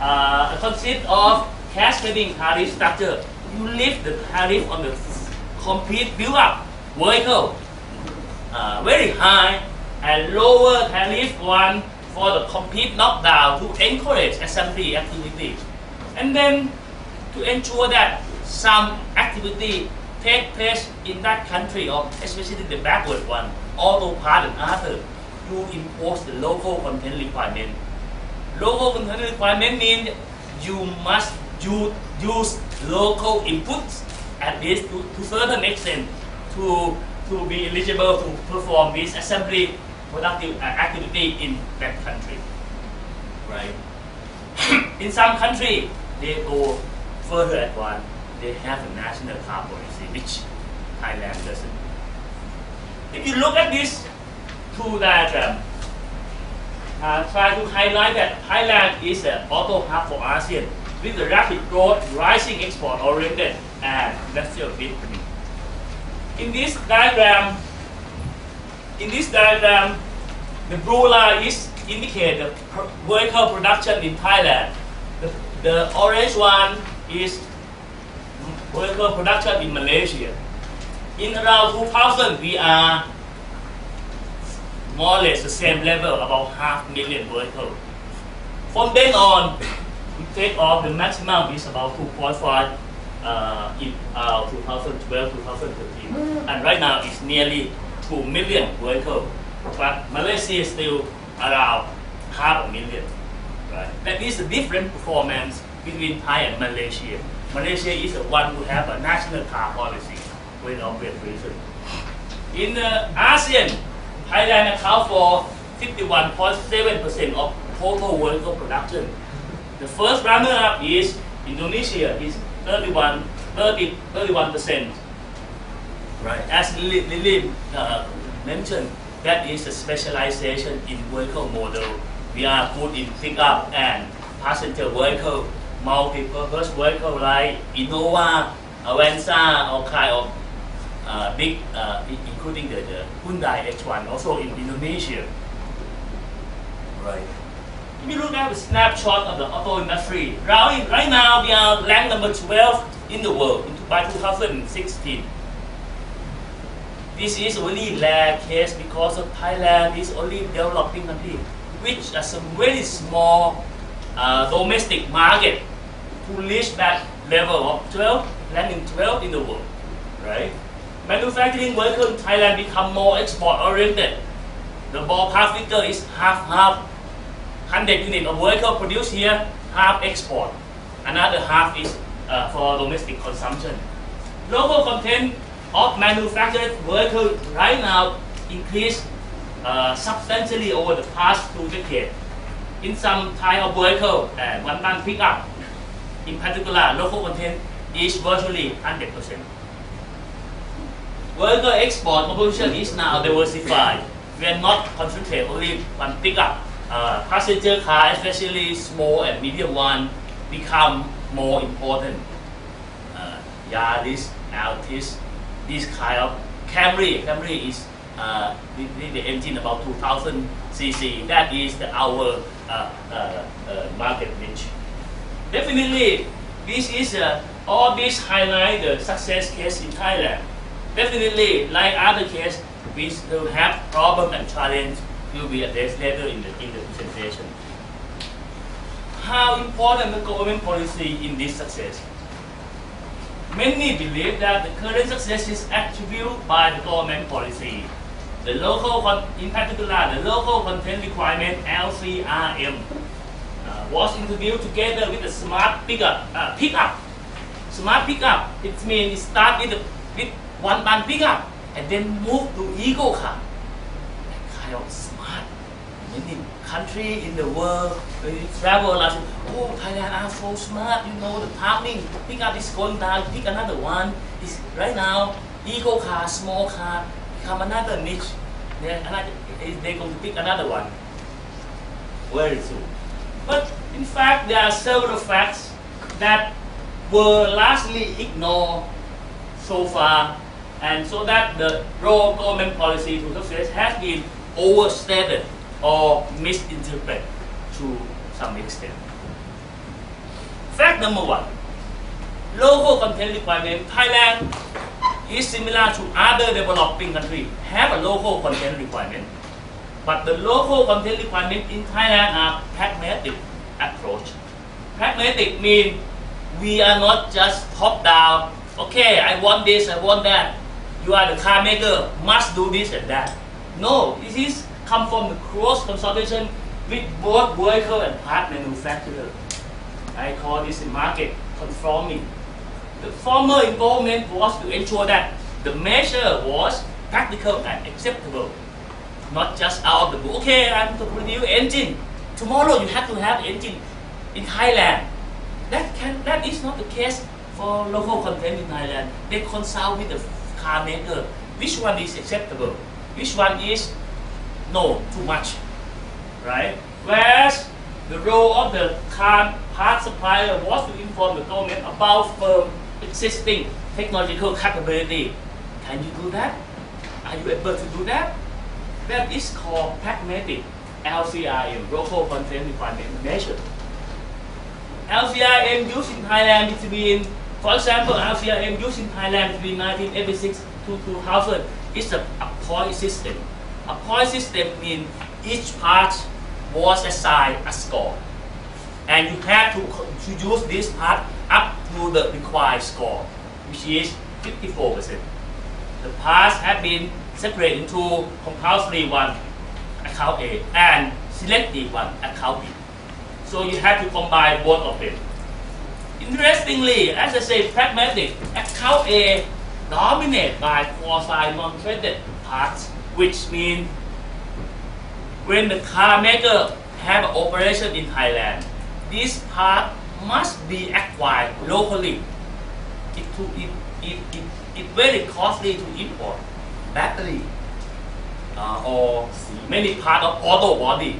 uh, concept of cascading tariff structure. You lift the tariff on the complete build-up vehicle uh, very high and lower tariff one for the complete knockdown to encourage assembly activity. And then to ensure that some activity take place in that country or especially the backward one, auto part and other, you impose the local content requirement. Local content requirement means you must use, use local inputs at least to, to certain extent to, to be eligible to perform this assembly productive uh, activity in that country. Right? in some country, they go further advanced. They have a national car policy, which Thailand doesn't. If you look at this two diagram, uh, try to highlight that Thailand is an auto hub for ASEAN with a rapid growth, rising export-oriented and industrial bit. In this diagram, in this diagram, the blue line is indicate the vehicle production in Thailand. The, the orange one is vehicle production in Malaysia. In around 2000, we are more or less the same level, about half million vehicles. From then on, we take off the maximum is about 2.5 uh, in uh, 2012, 2013. Mm. And right now it's nearly 2 million vehicles. But Malaysia is still around half a million. Right? That is a different performance between Thai and Malaysia. Malaysia is the one who have a national car policy with obvious reason. In the ASEAN, Thailand account for 51.7% of total vehicle production. The first runner-up is Indonesia, is 31, 30, 31%. Right, as Lili uh, mentioned, that is the specialization in vehicle model. We are good in pickup and passenger vehicle, multi-purpose vehicle like Innova, Avanza, all kind of uh, big, uh, including the, the Hyundai H1, also in Indonesia. Right. If you look at the snapshot of the auto industry, right, right now we are ranked number 12 in the world by 2016. This is only rare case because of Thailand is only developing country, which has a very small uh, domestic market to reach that level of 12, landing 12 in the world, right? Manufacturing vehicle in Thailand become more export oriented. The ballpark figure is half half. 100 units of vehicle produced here, half export. Another half is uh, for domestic consumption. Local content of manufactured vehicle right now increased uh, substantially over the past two decades. In some type of vehicle and one ton pickup, in particular, local content is virtually 100%. Vehicle export proposition is now diversified. We are not concentrated only on pickup. Uh, passenger car, especially small and medium one, become more important. Uh, Yaris, Altis, this kind of Camry. Camry is uh, the, the, the engine about 2000 cc. That is the our uh, uh, market niche. Definitely, this is all this highlight the success case in Thailand. Definitely, like other case, we still have problem and challenge will be addressed later in the in the presentation. How important the government policy in this success? Many believe that the current success is attributed by the government policy. The local, in particular, the local content requirement (LCRM) uh, was introduced together with the smart pickup. Uh, pickup. Smart pickup. It means it start with, the, with one ton pickup and then move to eco car. Kind of smart. Many country in the world, when you travel, like, oh, Thailand are so smart. You know, the timing pickup is going down. Pick another one. Is right now eco car, small car become another niche. Then another, eh, they're going to pick another one. Very soon. But in fact, there are several facts that were largely ignored so far, and so that the role government policy to success has been overstated or misinterpreted to some extent. Fact number one, local content requirement Thailand is similar to other developing countries have a local content requirement. But the local content requirement in Thailand are pragmatic approach. Pragmatic means we are not just top down. Okay, I want this, I want that. You are the car maker, must do this and that. No, this is come from the cross consultation with both vehicle and part manufacturer. I call this market conforming. The former involvement was to ensure that the measure was practical and acceptable, not just out of the blue. Okay, I'm to produce engine. Tomorrow you have to have engine in Thailand. That can that is not the case for local content in Thailand. They consult with the car maker. Which one is acceptable? Which one is no too much, right? Whereas the role of the car part supplier was to inform the government about firm existing technological capability. Can you do that? Are you able to do that? That is called pragmatic LCRM, local content requirement measure. LCRM used in Thailand between, for example, LCRM used in Thailand between 1986 to 2000 is a, a point system. A point system means each part was assigned a score. and you have to, to use this part up to the required score, which is 54%. The parts have been separated into compulsory one, account A, and selective one, account B. So you have to combine both of them. Interestingly, as I say, pragmatic, account A dominated by quasi non-traded parts, which means when the car maker have operation in Thailand, this part must be acquired locally. It, to, it, it, it, it very costly to import battery uh, or many part of auto body.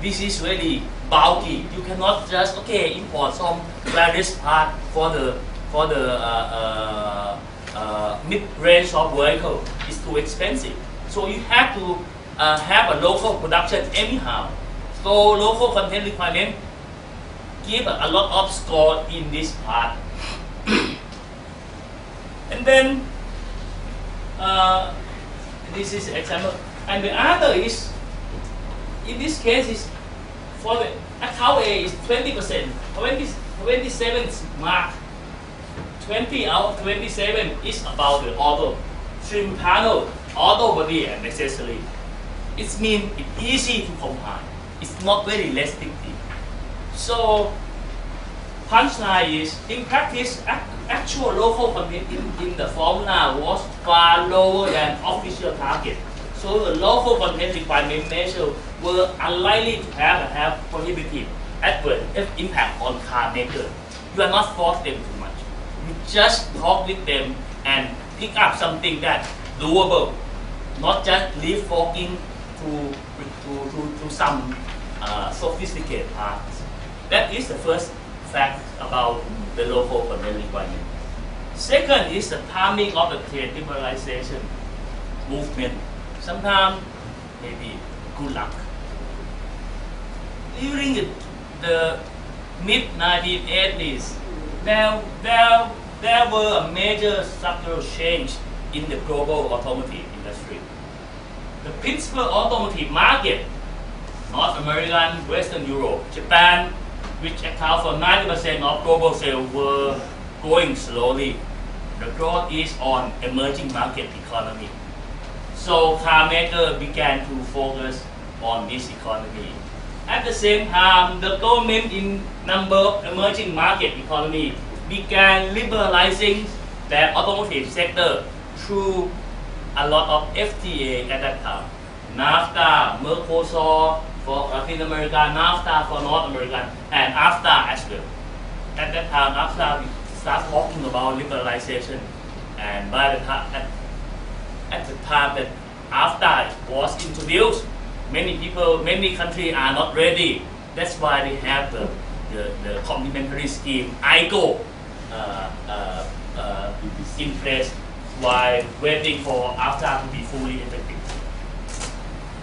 This is really bulky. You cannot just okay import some various part for the for the uh, uh, uh, mid-range of vehicle. It's too expensive. So you have to uh, have a local production anyhow. So local content requirement give a, lot of score in this part. and then uh, this is example. And the other is, in this case is, for the account A is 20%, 20, 27 mark, 20 out of 27 is about the auto, trim panel, auto body and accessory. It means it's easy to combine. It's not very restrictive. So punchline is, in practice, actual local content in, in the formula was far lower than official target. So the local content requirement measure were unlikely to have, have prohibitive adverse impact on car maker. You are not forced them too much. You just talk with them and pick up something that doable, not just leapfrogging to, to, to, to some uh, sophisticated parts. That is the first fact about the local content requirement. Second is the timing of the trade liberalization movement. Sometimes maybe good luck. During the, mid 1980s, there, there, there were a major structural change in the global automotive industry. The principal automotive market, North American, Western Europe, Japan, which account for 90% of global sales, were growing slowly. The growth is on emerging market economy. So car maker began to focus on this economy. At the same time, the government in number of emerging market economy began liberalizing their automotive sector through a lot of FTA at that time. NAFTA, Mercosur for Latin America, NAFTA for North America, and AFTA as well. At that time, AFTA we start talking about liberalization, and by the time at, at the time that AFTA was introduced, many people, many countries are not ready. That's why they have the, the, the complementary scheme, AICO, uh, uh, uh, in place while waiting for AFTA to be fully effective.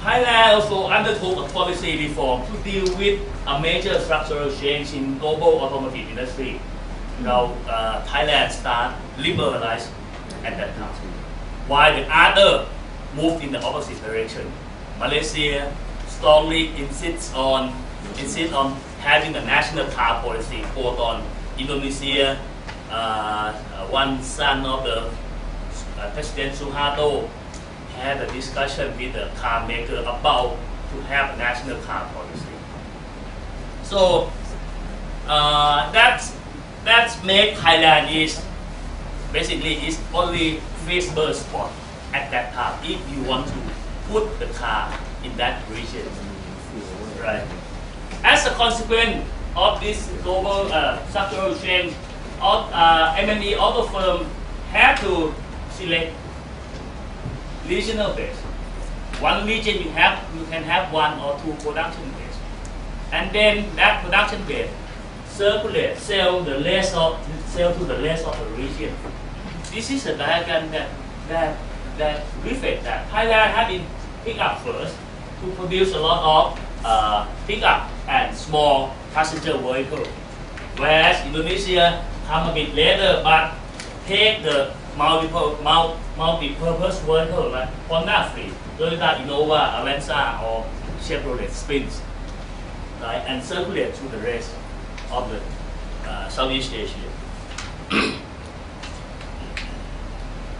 Thailand also undertook a policy reform to deal with a major structural change in global automotive industry. Now, uh, Thailand start liberalize at that time, while the other moved in the opposite direction. Malaysia strongly insists on insists on having a national car policy, both on Indonesia, uh, one son of the uh, President Suharto had a discussion with the car maker about to have a national car policy. So uh, that's that's make Thailand is basically is only first feasible spot at that time if you want to put the car in that region. Right. As a consequence of this global uh, structural change, all, uh, MNE auto firm have to select regional base. One region you have you can have one or two production base, and then that production base circulate sell the rest of sell to the less of the region. This is a diagram that that that reflects that Thailand had been picked up first to produce a lot of uh, pickup and small passenger vehicle, whereas Indonesia come a bit later but take the multiple mul- multi-purpose vehicle like Honda Fit, Toyota Innova, Avanza, or Chevrolet Spins right, and circulate to the rest. of the uh, Southeast Asia.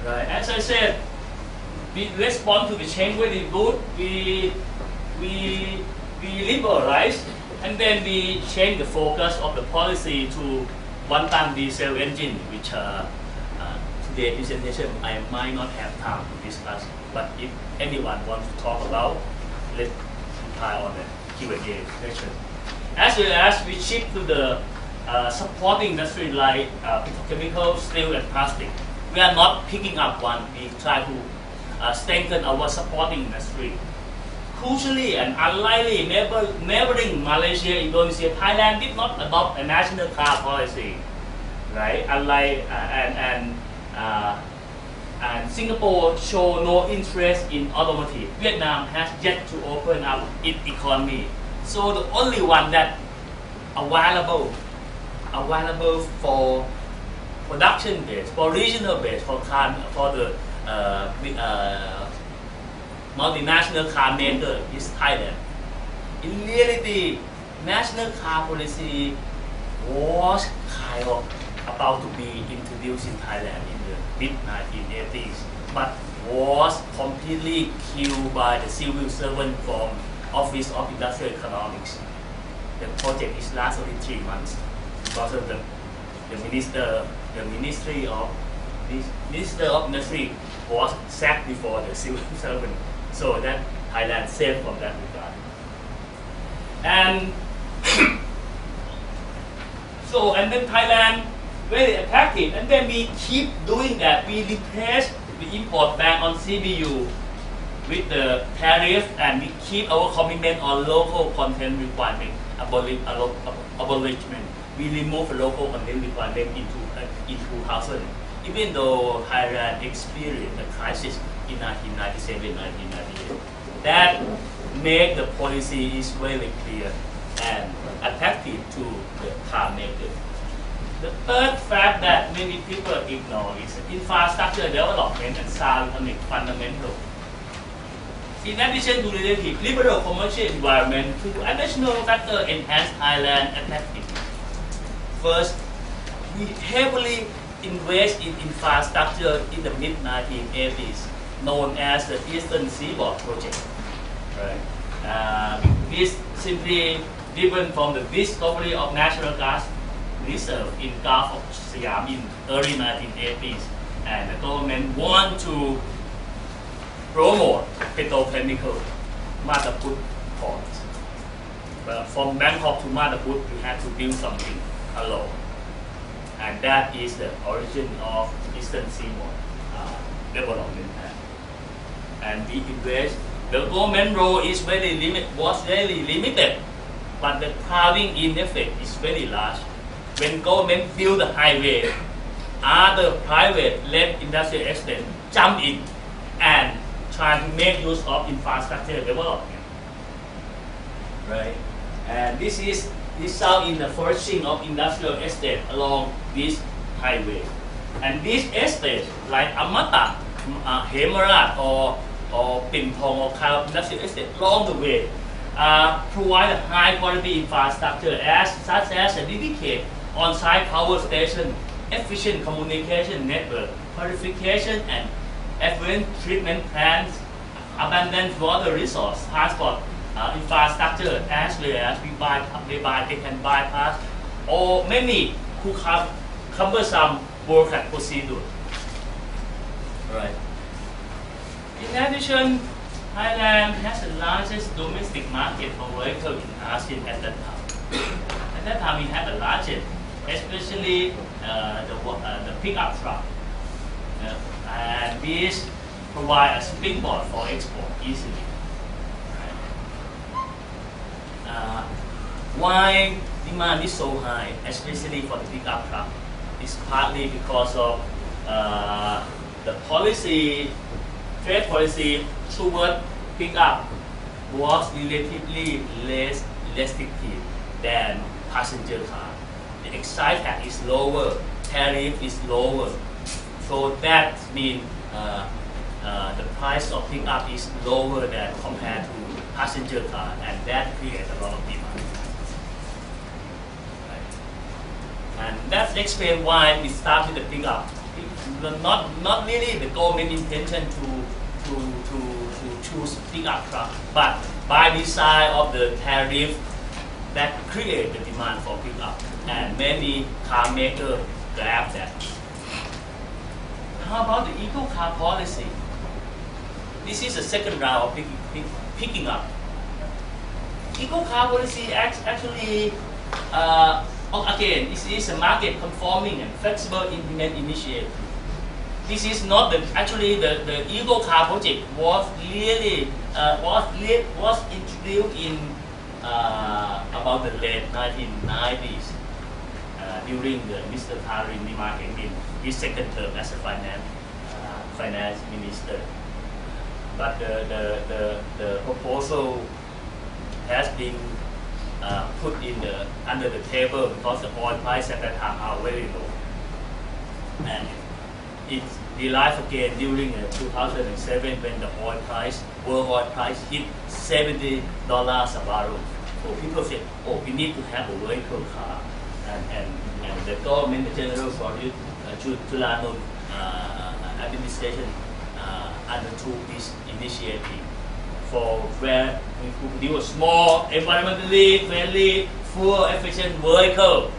right, as I said, we respond to the change very good. We we we liberalize and then we change the focus of the policy to one-time diesel engine, which uh, uh, today presentation I might not have time to discuss. But if anyone wants to talk about, let's reply on the Q&A section. As well as we shift to the uh, supporting industry like uh, steel, and plastic. We are not picking up one. We try to uh, strengthen our supporting industry. Crucially and unlikely, neighbor, neighboring Malaysia, Indonesia, Thailand did not adopt a national car policy, right? Unlike uh, and and uh, and Singapore show no interest in automotive. Vietnam has yet to open up its economy. So the only one that available available for production base, for regional base, for car, for the uh, uh, multinational car maker is Thailand. In reality, national car policy was kind of about to be introduced in Thailand in the mid 1980s, but was completely killed by the civil servant from Office of Industrial Economics. The project is last only three months because of the, the minister, the ministry of minister of industry was sacked before the civil servant, so that Thailand saved from that regard. And so and then Thailand very attractive, and then we keep doing that. We replace the import ban on CBU with the tariff, and we keep our commitment on local content requirement aboli- abolishment. We remove local content requirement into uh, in 2000, even though Thailand experienced a crisis in 1997, 1998. That make the policy is very clear and attractive to the car maker. The third fact that many people ignore is infrastructure development and sound economic fundamental. In addition to relative liberal commercial environment, two additional factors enhance Thailand attractiveness. First, we heavily invest in infrastructure in the mid 1980s, known as the Eastern Seaboard Project. Right? Uh, this simply driven from the discovery of natural gas reserve in Gulf of Siam in early 1980s, and the government want to promote petrochemical Map Ta Phut port. But from Bangkok to Map Ta Phut, we had to build something alone, and that is the origin of Eastern Seaboard uh, development plan. And we invest. The government role is very limit was very limited, but the crowding in effect is very large when government build the highway, other private-led industrial estate jump in and try to make use of infrastructure development. Right? And this is this out in the flourishing of industrial estate along this highway. And this estate, like Amata, uh, Hemaraj, or or Pinthong, or kind of industrial estate along the way, uh, provide a high quality infrastructure as such as a dedicated on-site power station, efficient communication network, purification and effluent treatment plants, abundant water resource, transport uh, infrastructure, as well as we buy, they, buy, they can bypass or many who have cumbersome bureaucratic procedure. Right. In addition, Thailand has the largest domestic market for vehicle in ASEAN at that time. at that time, we had the largest especially uh, the, uh, the pickup truck. Uh, and these provide a springboard for export easily. Uh, why demand is so high, especially for the pickup truck, is partly because of uh, the policy, trade policy toward pickup was relatively less restrictive than passenger car the excise tax is lower, tariff is lower. So that means uh, uh, the price of pickup is lower than compared to passenger car, and that creates a lot of demand. Right. And that's explain why we start with the pickup. Not, not really the government intention to, to, to, to choose pickup truck, but by design of the tariff that create the demand for pickup. And many car makers grab that. How about the eco car policy? This is the second round of pick, pick, picking up. Eco car policy act, actually, uh, again, this is a market conforming and flexible implement initiative. This is not the actually the, the eco car project was really uh, was was introduced in uh, about the late 1990s uh, during the Mr. Tarrin Nimmanahaeminda, his second term as a finance uh, finance minister. But the, the, the, the proposal has been uh, put in the under the table because the oil price at that time are very low. And it realized again during uh, 2007 when the oil price, world oil price hit 70 dollars a barrel. So people said, oh, we need to have a vehicle car. And, and, and the government, general project, uh, Chu- Chulanont uh, administration uh, undertook this initiative for where we produce small, environmentally friendly, fuel efficient vehicle,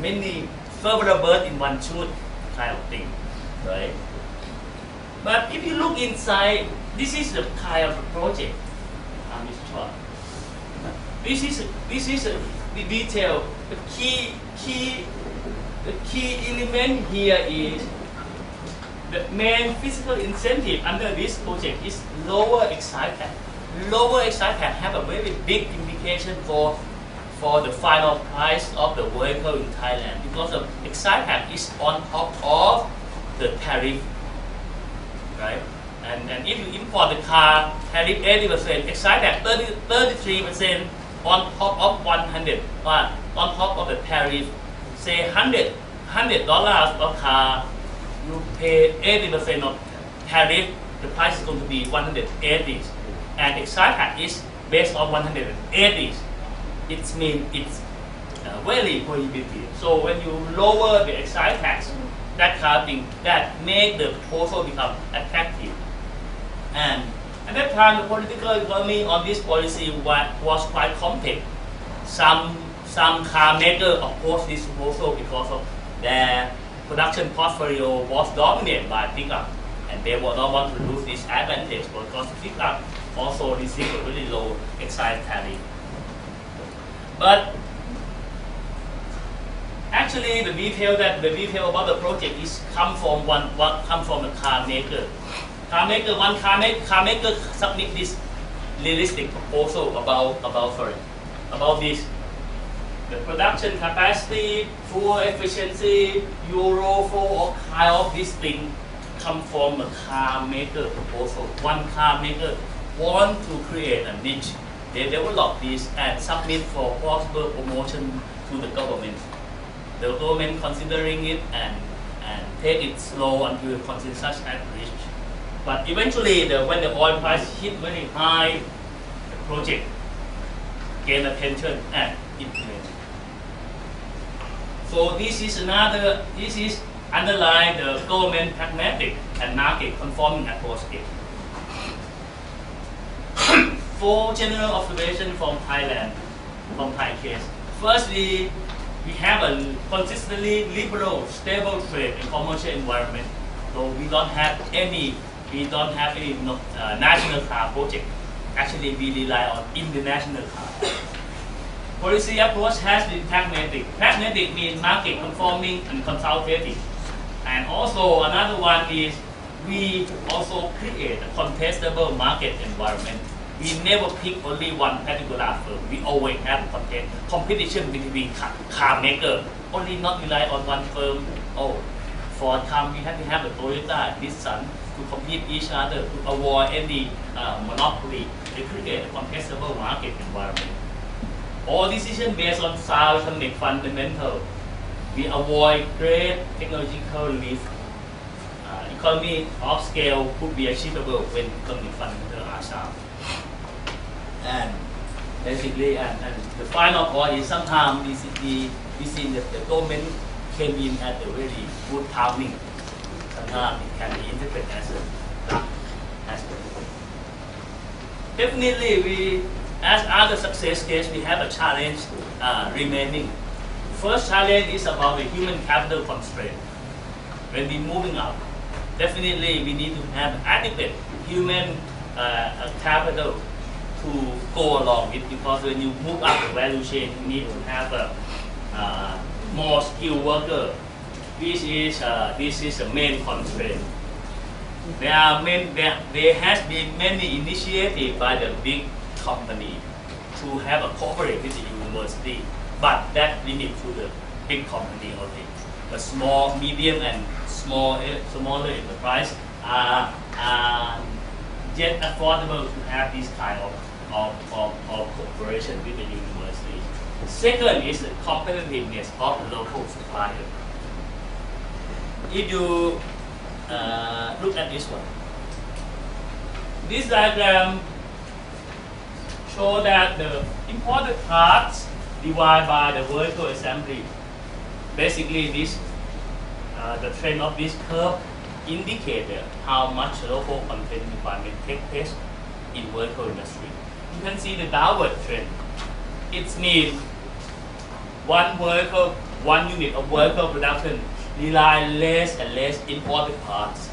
many further bird in one shoot kind of thing, right? But if you look inside, this is the kind of project. uh. Chua. This is this is the detail. The key key the key element here is the main fiscal incentive under this project is lower excise tax. Lower excise tax have a very big implication for for the final price of the vehicle in Thailand because the excise tax is on top of the tariff, right? And, and if you import the car, tariff 80%, excise tax 30, 33% on top of 100, uh, on top of the tariff, say 100, 100 dollars per car, you pay 80% of tariff, the price is going to be 180. And excise tax is based on 180. It means it's uh, very prohibitive. So when you lower the excise tax, that kind of thing, that make the proposal become attractive. And at that time, the political economy on this policy was, was quite complex. Some some car makers opposed this proposal because of their production portfolio was dominated by pickup, and they would not want to lose this advantage because pickup also receive a really low excise tariff. But actually, the detail that the detail about the project is come from one, one come from a car maker. Car maker, one car, make, car maker submit this realistic proposal about about sorry about this the production capacity, fuel efficiency, Euro 4, all kind of this thing come from a car maker proposal. One car maker want to create a niche. They develop this and submit for possible promotion to the government. The government considering it and, and take it slow until consensus is reached. But eventually, the, when the oil price hit very high, the project gain attention and implemented. So this is another, this is underline the government pragmatic and market conforming approach. Four general observations from Thailand, from Thai case. Firstly, we have a consistently liberal, stable trade and commercial environment. So we don't have any, we don't have any uh, national car project. Actually, we rely on international car. Policy approach has been pragmatic. Pragmatic means market conforming and consultative. And also another one is we also create a contestable market environment. We never pick only one particular firm. We always have contest, competition between car, maker. Only not rely on one firm. Oh, for time we have to have a Toyota, Nissan to compete each other to avoid any uh, monopoly. We create a contestable market environment all decisions based on sound economic fundamental. We avoid great technological risk. Economy of scale could be achievable when economic fundamentals are sound. And basically, and, and the final point is sometimes the, the we see that the government came in at a very good timing. Sometimes it can be interpreted as a luck aspect. Definitely, we, as other success case, we have a challenge uh, remaining. First challenge is about the human capital constraint. When we're moving up, definitely we need to have adequate human uh, capital to go along with because when you move up the value chain, you need to have a uh, more skilled worker. This is uh, this is a main constraint. There are many, there, there has been many initiatives by the big company to have a cooperate with the university, but that limit to the big company only. The small, medium, and small, eh, smaller enterprise are, are yet affordable to have this kind of, of, of, of cooperation with the university. Second is the competitiveness of the local supplier. If you uh, look at this one, this diagram show that the imported parts divided by the vertical assembly. Basically, this uh, the trend of this curve indicated how much local content requirement take place in vertical industry. You can see the downward trend. It means one vertical, one unit of vertical production rely less and less imported parts.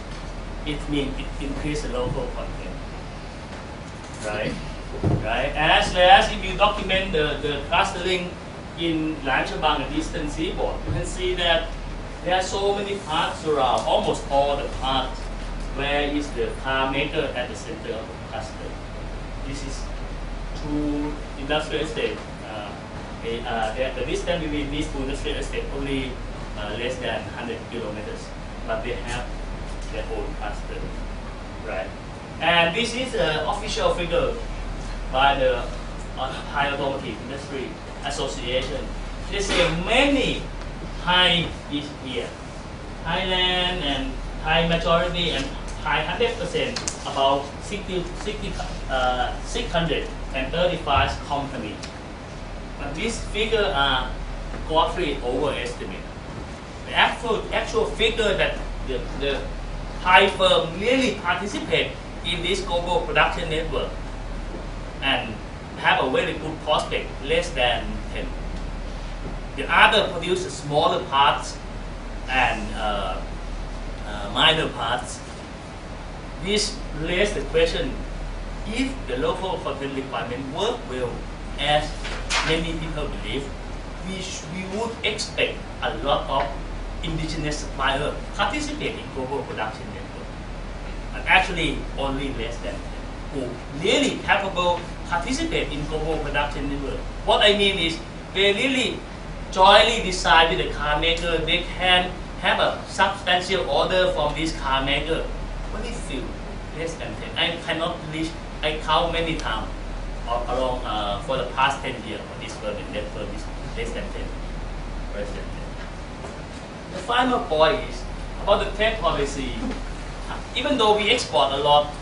It means it increase the local content. Right? Right? As as if you document the, the clustering in Laem Chabang and Eastern Seaboard, you can see that there are so many parts around, almost all the parts, where is the car maker at the center of the cluster. This is two industrial estate. Uh, okay, uh, the, the distance between these two industrial estates only uh, less than 100 kilometers, but they have their own cluster, right? And this is an official figure by the uh, Thai Automotive Industry Association. They say many Thai is here. Thailand and Thai majority and Thai 100% about 60, 60, uh, 635 companies. But these figures are grossly overestimated. The actual, actual figure that the, the Thai firm really participate in this global production network and have a very good prospect, less than 10. The other produce smaller parts and uh, uh, minor parts. This raises the question, if the local content requirement work well, as many people believe, we, we would expect a lot of indigenous suppliers participating in global production network. But actually, only less than 10 who really capable participate in global production network. What I mean is, they really jointly decide with the car maker, they can have a substantial order from this car maker. Only few, less than 10. I cannot reach, I count many times along uh, for the past 10 years for this firm and that firm is less than 10. Less than 10. The final point is about the trade policy. Even though we export a lot,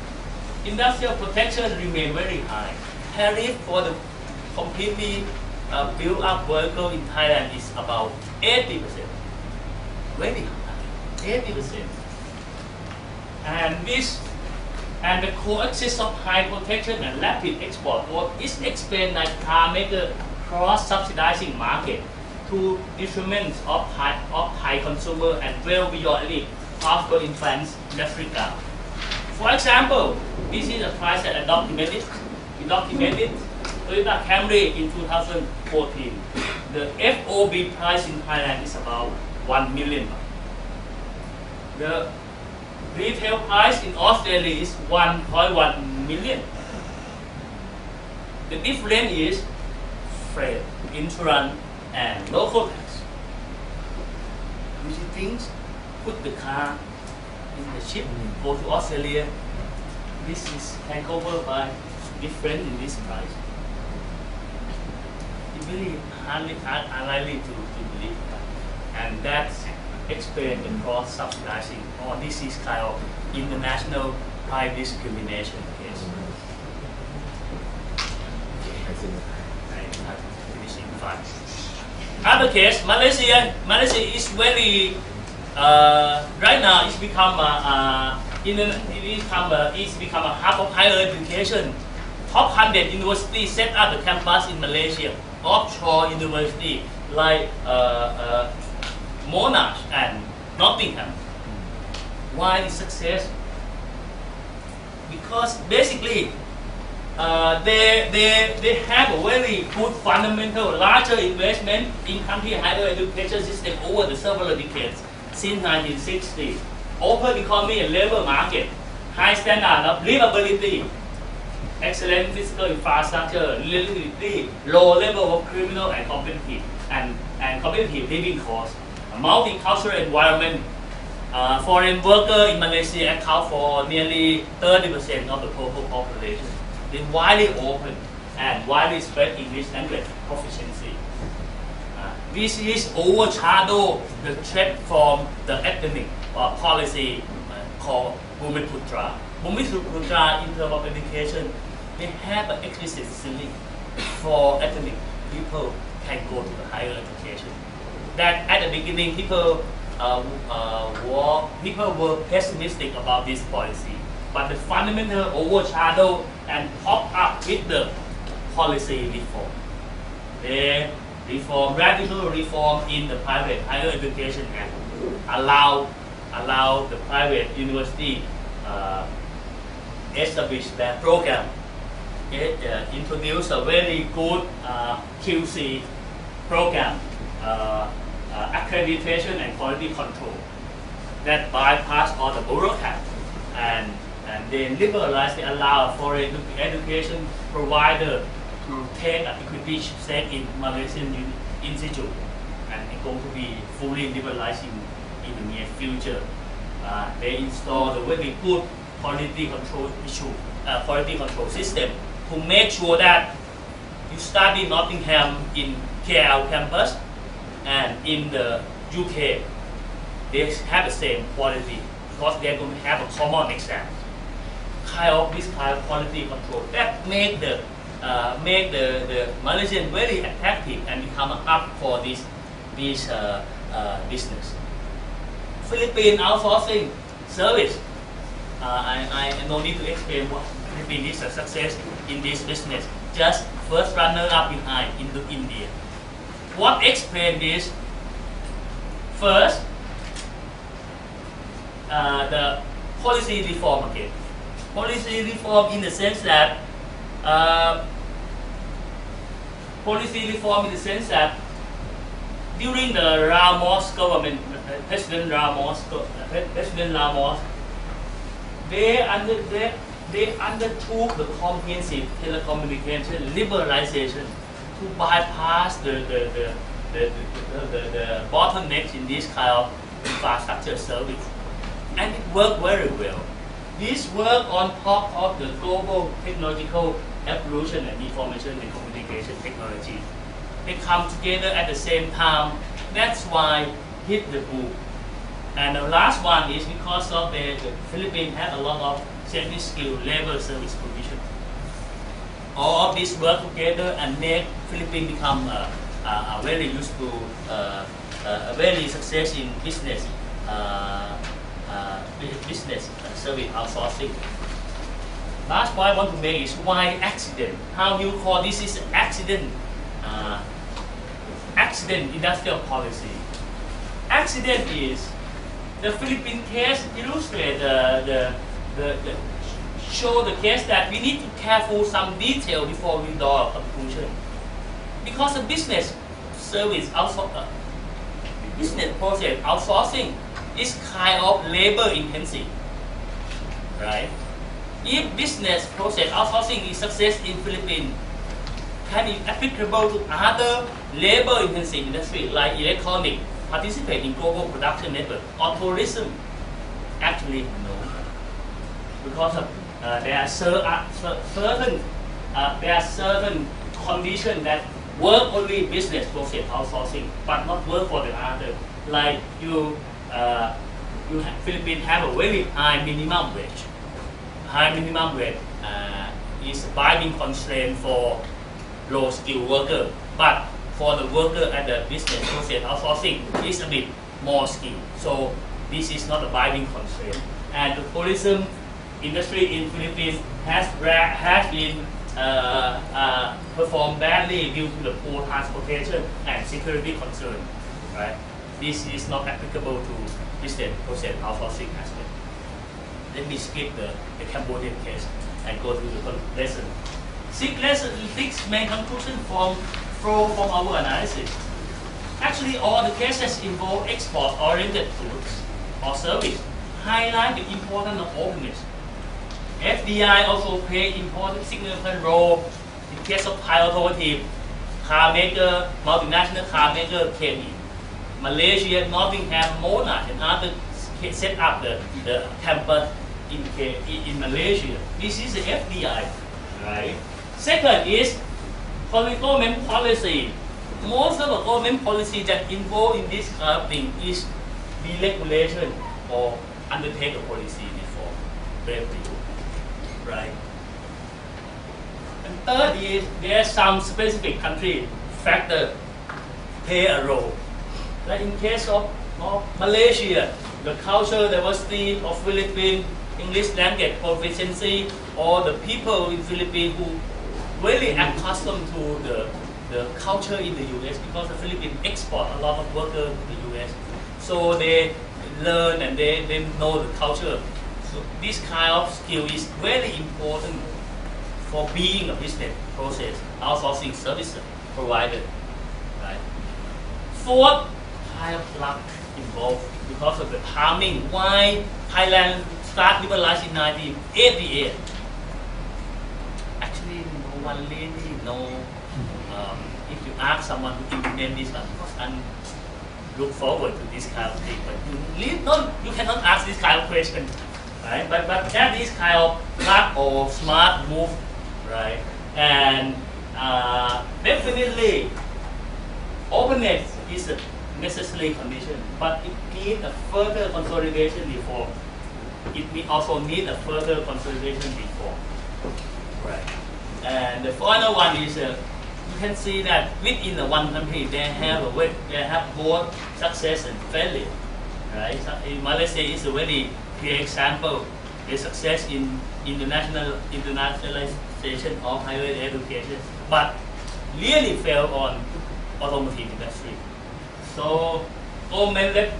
industrial protection remain very high. Tariff for the completely uh, built up vehicle in Thailand is about 80%. Very high, 80%. And this and the coexistence of high protection and rapid export growth is explained by car maker cross-subsidizing market to detriment of high, of high consumer and well beyond it possible in France, Africa. For example, this is a price that I documented. We documented Toyota Camry in 2014. The FOB price in Thailand is about 1 million. baht. The retail price in Australia is 1.1 million. The difference is freight, insurance, and local tax. See things, put the car in the ship, go to Australia, this is takeover by different in this price. Really hardly hard- unlikely to, to believe that. And that's explain the cross subsidizing or this is kind of international price discrimination case. I, I finish in five. Other case, Malaysia, Malaysia is very, uh, right now it's become a, uh, in a, it become a, it's become a hub of higher education. Top 100 universities set up the campus in Malaysia, offshore university like uh, uh, Monash and Nottingham. Why is success? Because basically uh, they, they, they have a very good fundamental, larger investment in country higher education system over the several decades since 1960. Open economy and labor market, high standard of livability, excellent physical infrastructure, liquidity, low level of criminal and competitive and, and competitive living costs, a multicultural environment. Uh, foreign worker in Malaysia account for nearly 30% of the total population is widely open and widely spread English language proficiency. Uh, this is overshadow the threat from the ethnic uh, policy called Bumiputra. Bumiputra in terms of education, they have an explicit ceiling for ethnic people can go to the higher education. That at the beginning people uh, uh, were, people were pessimistic about this policy but the fundamental overshadow and pop up with the policy reform. They reform, radical reform in the private higher education and allow allow the private university uh, establish their program. It uh, introduce a very good uh, QC program, uh, uh, accreditation and quality control that bypass all the bureaucrats and and then liberalize, they allow foreign education provider to take an equity stake in Malaysian institute and it's going to be fully liberalized in, in the near future. Uh, they install the very good quality control issue, uh, quality control system to make sure that you study Nottingham in KL campus and in the UK, they have the same quality because they're going to have a common exam kind of this kind of quality control that make the uh, make the, the Malaysian very attractive and become a hub for this this uh, uh, business. Philippine outsourcing service. Uh, I, I no need to explain what Philippines is a success in this business. Just first runner up behind into India. What explain this? First, uh, the policy reform again policy reform in the sense that uh, policy reform in the sense that during the Ramos government, President Ramos, President Ramos, they under they, they undertook the comprehensive telecommunication liberalization to bypass the the, the, the, the, the, the bottlenecks in this kind of infrastructure service. And it worked very well. This work on top of the global technological evolution and information and communication technology. They come together at the same time. That's why hit the boom. And the last one is because of the, the Philippines have a lot of semi-skilled labor service provision. All of this work together and make Philippines become a, a, a very useful, uh, a very success in business. Uh, uh, business service outsourcing. Last point I want to make is why accident? How you call this is accident? Uh, accident industrial policy. Accident is the Philippine case illustrate the, the, the, the show the case that we need to careful some detail before we draw a conclusion. Because the business service outsourcing, uh, business process outsourcing is kind of labor intensive, right? If business process outsourcing is success in Philippines, can be applicable to other labor intensive industry like electronic, participate in global production network, or tourism? Actually, no. Because of, uh, there are uh, certain uh, there are certain conditions that work only business process outsourcing, but not work for the other. Like you uh, you have, Philippines have a very high minimum wage. High minimum wage uh, is a binding constraint for low skilled worker. But for the worker at the business process outsourcing is a bit more skilled. So this is not a binding constraint. And the tourism industry in Philippines has, has been uh, uh, performed badly due to the poor transportation and security concern. Right? This is not applicable to business process outsourcing aspect. Let me skip the, the Cambodian case and go to the lesson. Six lesson, six main conclusion from from, from our analysis. Actually, all the cases involve export-oriented goods or service, highlight the importance of openness. FDI also play important significant role in case of Thai automotive, car maker, multinational car maker came in. Malaysia, Nottingham, Mona, and others set up the, the campus in, in, in Malaysia. This is the FDI, right? Second is government policy. Most of the government policy that involved in this kind of thing is deregulation or undertake a policy before revenue, right? And third is there are some specific country factor play a role. Like in case of, Malaysia, the cultural diversity of Philippines, English language proficiency, or the people in Philippines who really accustomed to the, the culture in the US because the Philippines export a lot of workers to the US. So they learn and they, they know the culture. So this kind of skill is very important for being a business process outsourcing service provider. Right? Fourth, of luck involved because of the timing. Why Thailand start liberalized in 1988? Actually, no one really know. Um, if you ask someone to implement this, of course, and look forward to this kind of thing. But you don't, you cannot ask this kind of question, right? But but that is kind of luck or smart move, right? And uh, definitely, openness is a necessary condition, but it needs a further consolidation before. It need also need a further consolidation before. Right. And the final one is uh, you can see that within the one country they have a way, they have both success and failure. Right. So in Malaysia is a very clear example. The success in international internationalization of higher education, but really fail on automotive industry. So government that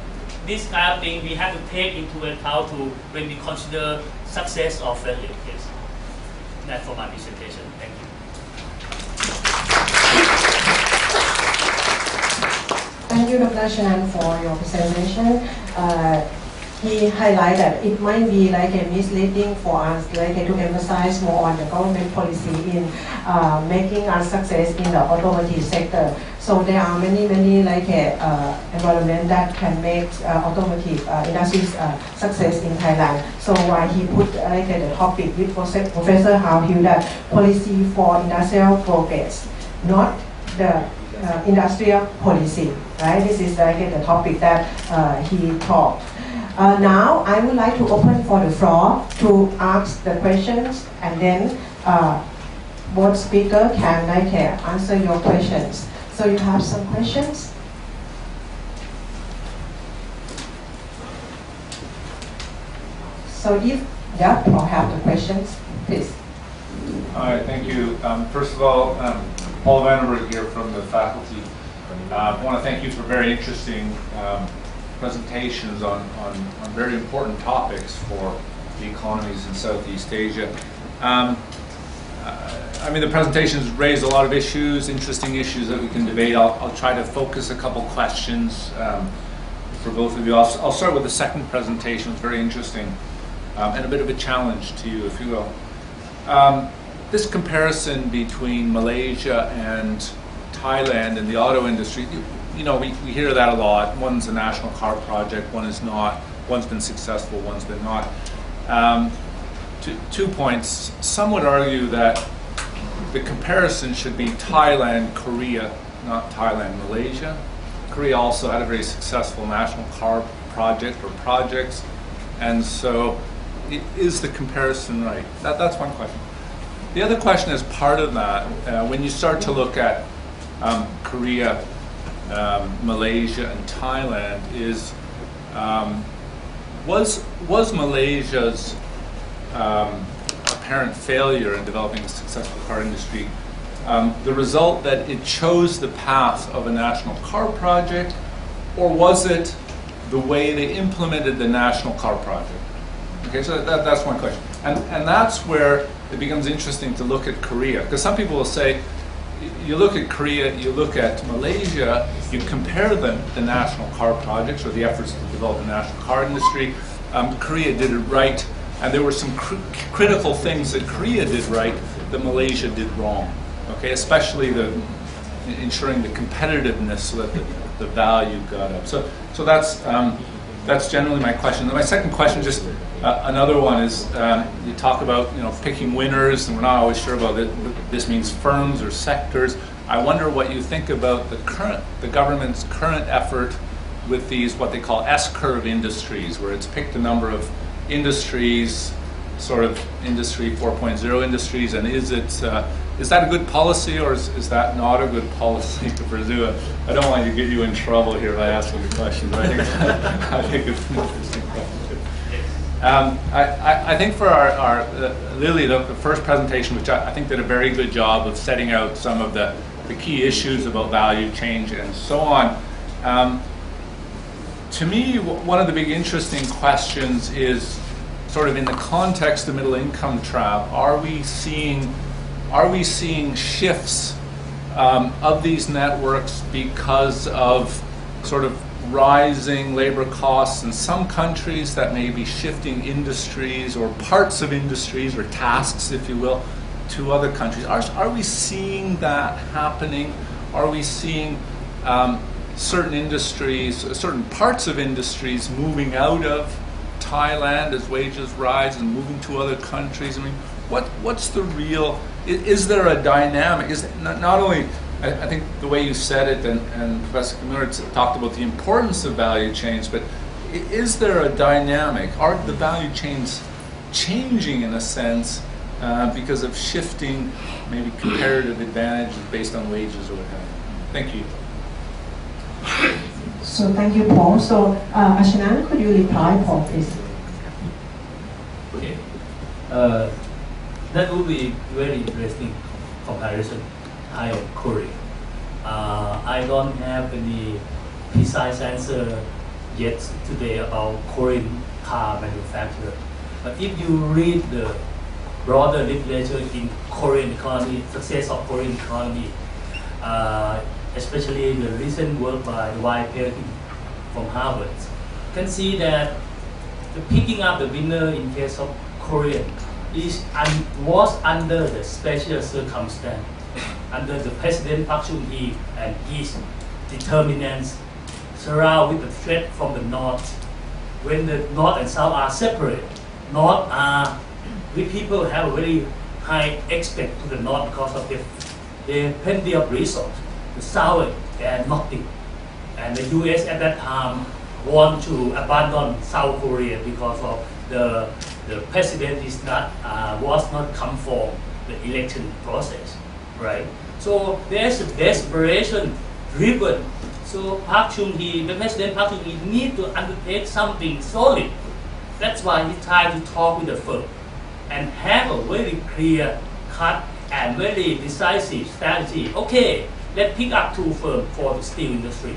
this kind of thing we have to take into account to when we consider success or failure case. That's for my presentation. Thank you. Thank you, Dr. Chan, for your presentation. Uh, he highlighted it might be like a misleading for us, like to emphasize more on the government policy in uh, making us success in the automotive sector. So there are many, many like a, uh, environment that can make uh, automotive uh, industries uh, success in Thailand. So why he put uh, like the topic with Profe- Professor Hill that policy for industrial progress, not the uh, industrial policy, right? This is like the topic that uh, he taught. Uh, now, I would like to open for the floor to ask the questions, and then uh, both speaker can like answer your questions. So you have some questions? So if yeah, or have the questions, please. All right, thank you. Um, First of all, um, Paul Vandenberg here from the faculty. Uh, I want to thank you for very interesting um, presentations on, on, on very important topics for the economies in Southeast Asia. Um, uh, I mean, the presentations raised a lot of issues, interesting issues that we can debate. I'll, I'll try to focus a couple questions um, for both of you. I'll, I'll start with the second presentation, it's very interesting, um, and a bit of a challenge to you, if you will. Um, this comparison between Malaysia and Thailand in the auto industry, you, know, we, we hear that a lot. One's a national car project, one is not. One's been successful, one's been not. Um, two, two points. Some would argue that the comparison should be Thailand, Korea, not Thailand, Malaysia. Korea also had a very successful national car project or projects, and so i- is the comparison right? That, that's one question. The other question is part of that. Uh, when you start to look at um, Korea, um, Malaysia, and Thailand is um, was was Malaysia's um, apparent failure in developing a successful car industry um, the result that it chose the path of a national car project, or was it the way they implemented the national car project? Okay, so that, that's one question. And, and that's where it becomes interesting to look at Korea, because some people will say, you look at Korea, you look at Malaysia, you compare them, the national car projects or the efforts to develop a national car industry. Um, Korea did it right, and there were some cr critical things that Korea did right that Malaysia did wrong okay, especially the ensuring the competitiveness so that the, the value got up. So, so that's um, that's generally my question. my second question, just uh, another one is um, you talk about you know picking winners, and we're not always sure about it. This means firms or sectors. I wonder what you think about the current the government's current effort with these what they call S-curve industries, where it's picked a number of industries, sort of industry 4.0 industries, and is it uh, is that a good policy or is, is that not a good policy to pursue? I don't want to get you in trouble here by asking the question, but I think, I think it's an interesting question. Um, I, I, think for our, our uh, Lili, the, the, first presentation, which I, I, think did a very good job of setting out some of the, the key issues about value change and so on. Um, to me, one of the big interesting questions is sort of in the context of middle income trap, are we seeing are we seeing shifts um, of these networks because of sort of rising labor costs in some countries that may be shifting industries or parts of industries or tasks, if you will, to other countries? Are, are we seeing that happening? Are we seeing um, certain industries, certain parts of industries moving out of Thailand as wages rise and moving to other countries? I mean, what, what's the real is there a dynamic? Is not, not only I, I, think the way you said it, and, and Professor Kimura talked about the importance of value chains, but is there a dynamic? Are the value chains changing in a sense uh, because of shifting maybe comparative advantages based on wages or what have you? Thank you. So thank you, Paul. So uh, Archanun, could you reply, Paul, please? Okay. Uh, that would be very interesting comparison, Thai and Korea. Uh, I don't have any precise answer yet today about Korean car manufacturer. But if you read the broader literature in Korean economy, success of Korean economy, uh, especially the recent work by Dwight Perkin from Harvard, you can see that the picking up the winner in case of Korean is un, was under the special circumstance, under the President Park Chung-hee and his determinants surrounded with the threat from the North. When the North and South are separate, North are, we people have a very high expect to the North because of their, their plenty of resources. The South, they are nothing. And the US at that time want to abandon South Korea because of the the president is not uh, was not come from the election process, right? So there's a desperation driven. So Park Chung-hee, the president Park Chung-hee, need to undertake something solid. That's why he tried to talk with the firm and have a very clear cut and very decisive strategy. Okay, let's pick up two firms for the steel industry.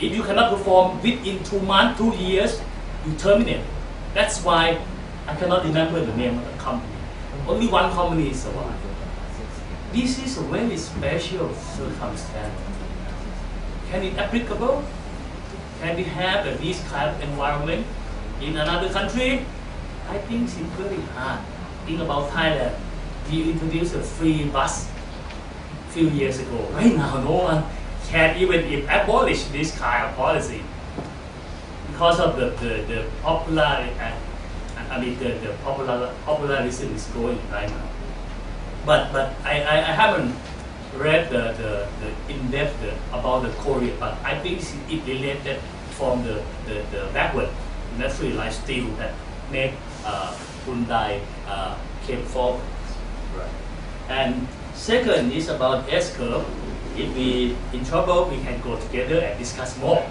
If you cannot perform within two months, two years, you terminate. That's why I cannot remember the name of the company. Only one company is survived. This is a very special circumstance. Can it applicable? Can we have this kind of environment in another country? I think it's very hard. Think about Thailand. We introduced a free bus a few years ago. Right now, no one can even abolish this kind of policy because of the, the, the popular uh, I mean, the, the popular, popularism is going right now. But, but I, I, I haven't read the, the, the in-depth about the Korea, but I think it related from the, the, the backward industry like steel that made uh, Hyundai uh, came forward. Right. And second is about S-curve. If we in trouble, we can go together and discuss more.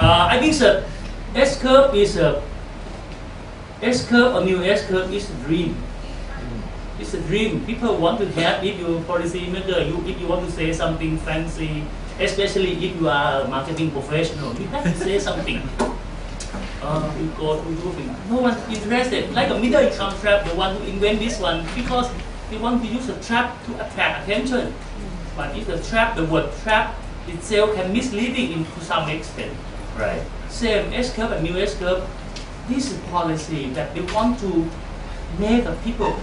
uh, I think the S curve is a S curve or new S curve is a dream. It's a dream. People want to have if you policy maker, you if you want to say something fancy, especially if you are a marketing professional, you have to say something. Uh, you go to do things. No one's interested. Like a middle income trap, the one who invent this one because they want to use a trap to attract attention. But if the trap, the word trap itself can misleading in to some extent. Right. Same S curve and new S curve. This is policy that they want to make the people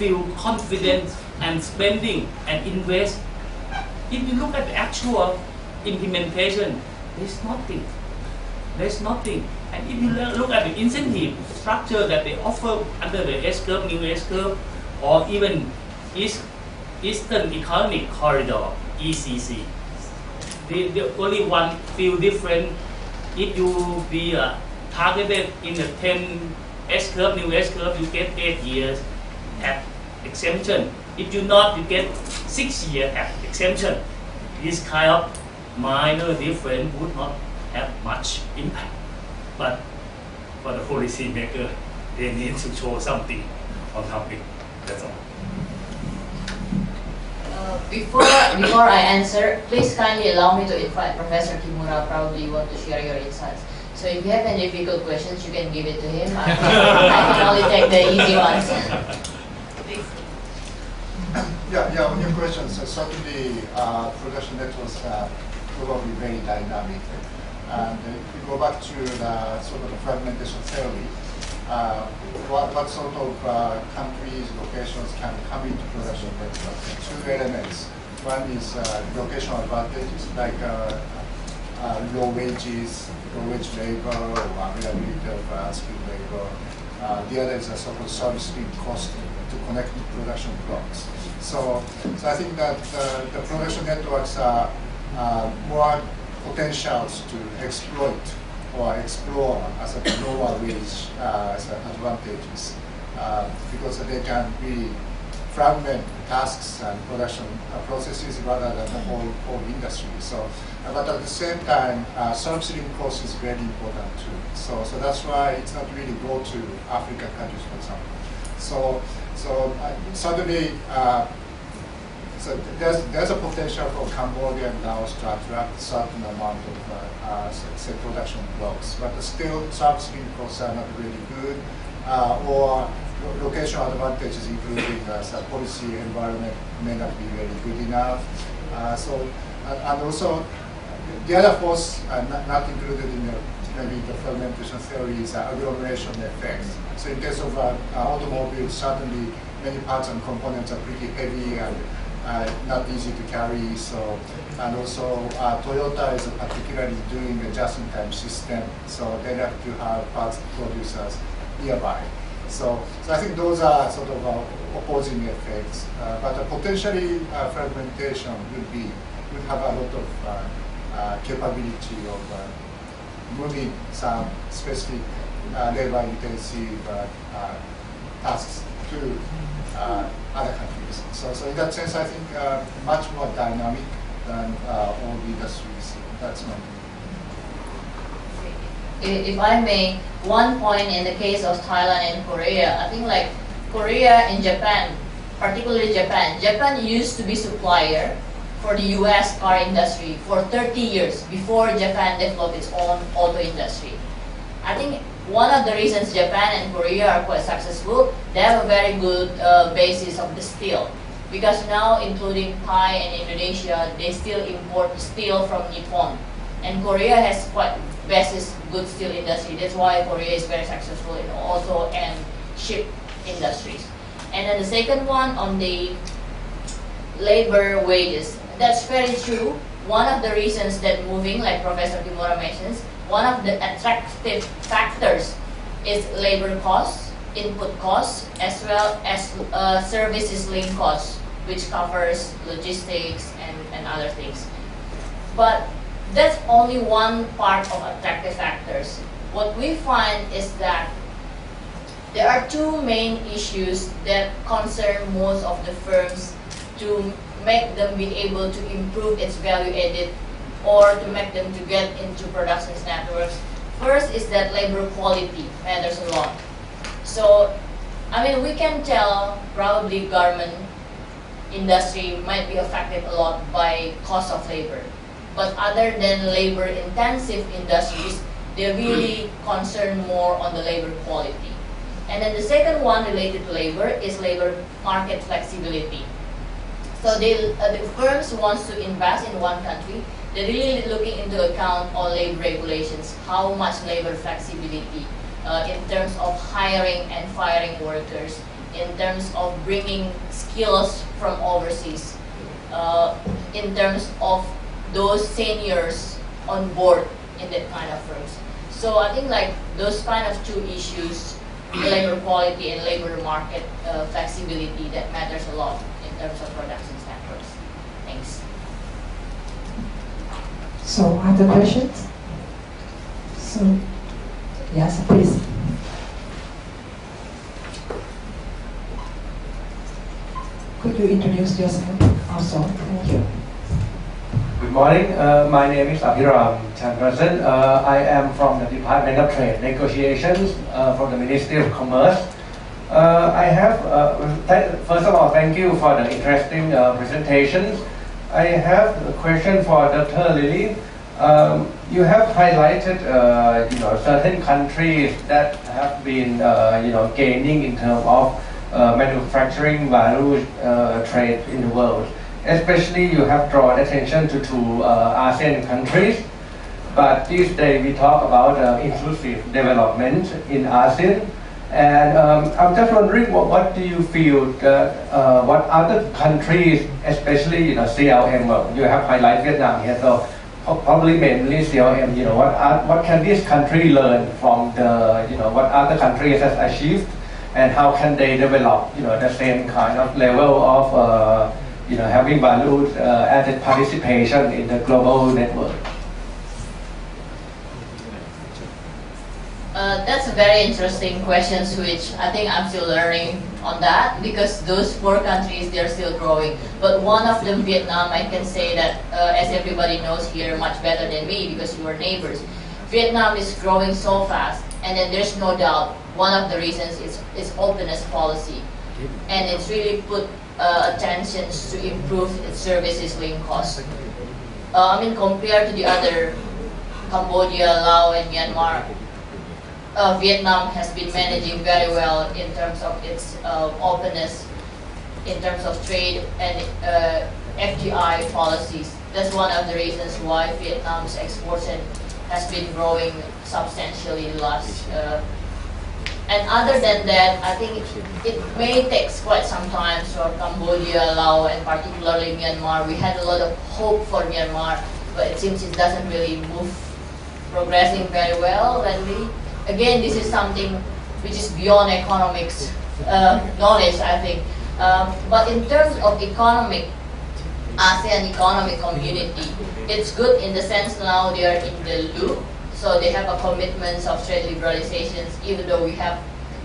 feel confident and spending and invest. If you look at the actual implementation, there's nothing. There's nothing. And if you look at the incentive structure that they offer under the S curve, new S curve, or even East, Eastern Economic Corridor, ECC, the, the only one feel different if you be uh, targeted in the 10 S curve, new S curve, you get 8 years at exemption. If you not, you get six year exemption. This kind of minor difference would not have much impact. But for the policy maker, they need to show something on topic. That's all. Uh, before before I answer, please kindly allow me to invite Professor Kimura. Probably you want to share your insights. So if you have any difficult questions, you can give it to him. I, I can only take the easy ones. Yeah, yeah, on your questions, uh, certainly uh, production networks are probably very dynamic. And if we go back to the sort of the fragmentation theory, uh, what, what sort of uh, countries, locations can come into production networks? Two elements. One is uh, locational advantages, like uh, uh, low wages, low wage labor, or availability of skilled labor. The other is a sort of service link cost to connect to production blocks. So, so I think that uh, the production networks are uh, more potentials to exploit or explore as a lower wage uh, as advantages uh, because they can really fragment tasks and production uh, processes rather than the whole, whole industry. So, but at the same time, uh, service cost is very important too. So, so that's why it's not really go to African countries, for example. So, so uh, suddenly, uh, so there's, there's a potential for Cambodia and Laos to attract certain amount of, uh, uh, say, production blocks, but still link costs are not really good, uh, or location advantages, including uh, some policy environment, may not be very good enough. Uh, so, and, also, the other force not, not included in the maybe the fragmentation theory is agglomeration effects. So in case of uh, automobiles, certainly many parts and components are pretty heavy and uh, not easy to carry. So and also uh, Toyota is particularly doing a just-in-time system, so they have to have parts producers nearby. So, so I think those are sort of uh, opposing effects, uh, but potentially uh, fragmentation would be would have a lot of uh, capability of moving some specific uh, labor-intensive uh, uh, tasks to other countries. So, so in that sense, I think much more dynamic than all the industries. That's my view. If I may, one point in the case of Thailand and Korea, I think like Korea and Japan, particularly Japan, Japan used to be supplier for the US car industry for 30 years before Japan developed its own auto industry. I think one of the reasons Japan and Korea are quite successful, they have a very good uh, basis of the steel. Because now, including Thai and Indonesia, they still import steel from Nippon. And Korea has quite basis good steel industry. That's why Korea is very successful in auto and ship industries. And then the second one on the labor wages. That's very true. One of the reasons that moving, like Professor Kimura mentions, one of the attractive factors is labor costs, input costs, as well as uh, services link costs, which covers logistics and, and other things. But that's only one part of attractive factors. What we find is that there are two main issues that concern most of the firms to make them be able to improve its value added or to make them to get into production networks. First is that labor quality matters a lot. So, I mean, we can tell probably garment industry might be affected a lot by cost of labor. But other than labor intensive industries, they're really concerned more on the labor quality. And then the second one related to labor is labor market flexibility. So they, uh, the firms wants to invest in one country, they're really looking into account all labor regulations, how much labor flexibility uh, in terms of hiring and firing workers, in terms of bringing skills from overseas, uh, in terms of those seniors on board in that kind of firms. So I think like those kind of two issues, labor quality and labor market uh, flexibility, that matters a lot terms of production standards. Thanks. So other questions? So, yes, please. Could you introduce yourself also? Thank you. Good morning. Uh, my name is Abhiram Chandrasen. Uh, I am from the Department of Trade Negotiations uh, from the Ministry of Commerce. Uh, I have, uh, first of all, thank you for the interesting uh, presentations. I have a question for Dr. Lili. Um, you have highlighted, uh, you know, certain countries that have been, uh, you know, gaining in terms of uh, manufacturing value trade in the world. Especially, you have drawn attention to two ASEAN countries. But these days we talk about inclusive development in ASEAN. And um, I'm just wondering, what, what do you feel that uh, what other countries, especially you know CLM, well, you have highlighted Vietnam here, so probably mainly CLM. You know, what are, what can this country learn from the you know what other countries has achieved, and how can they develop you know the same kind of level of uh, you know having valued uh, added participation in the global network. Uh, that's a very interesting question, which I think I'm still learning on that because those four countries they're still growing. But one of them, Vietnam, I can say that uh, as everybody knows here much better than me because we were neighbors. Vietnam is growing so fast, and then there's no doubt one of the reasons is its openness policy, and it's really put uh, attention to improve its services link cost. Uh, I mean, compared to the other Cambodia, Laos, and Myanmar, uh, Vietnam has been managing very well in terms of its uh, openness, in terms of trade and uh, FDI policies. That's one of the reasons why Vietnam's exports has been growing substantially last. Uh, and other than that, I think it, it may take quite some time for Cambodia, Laos, and particularly Myanmar. We had a lot of hope for Myanmar, but it seems it doesn't really move progressing very well lately. Again, this is something which is beyond economics uh, knowledge, I think. Um, but in terms of economic, ASEAN economic community, it's good in the sense now they are in the loop, so they have a commitment of trade liberalizations, even though we have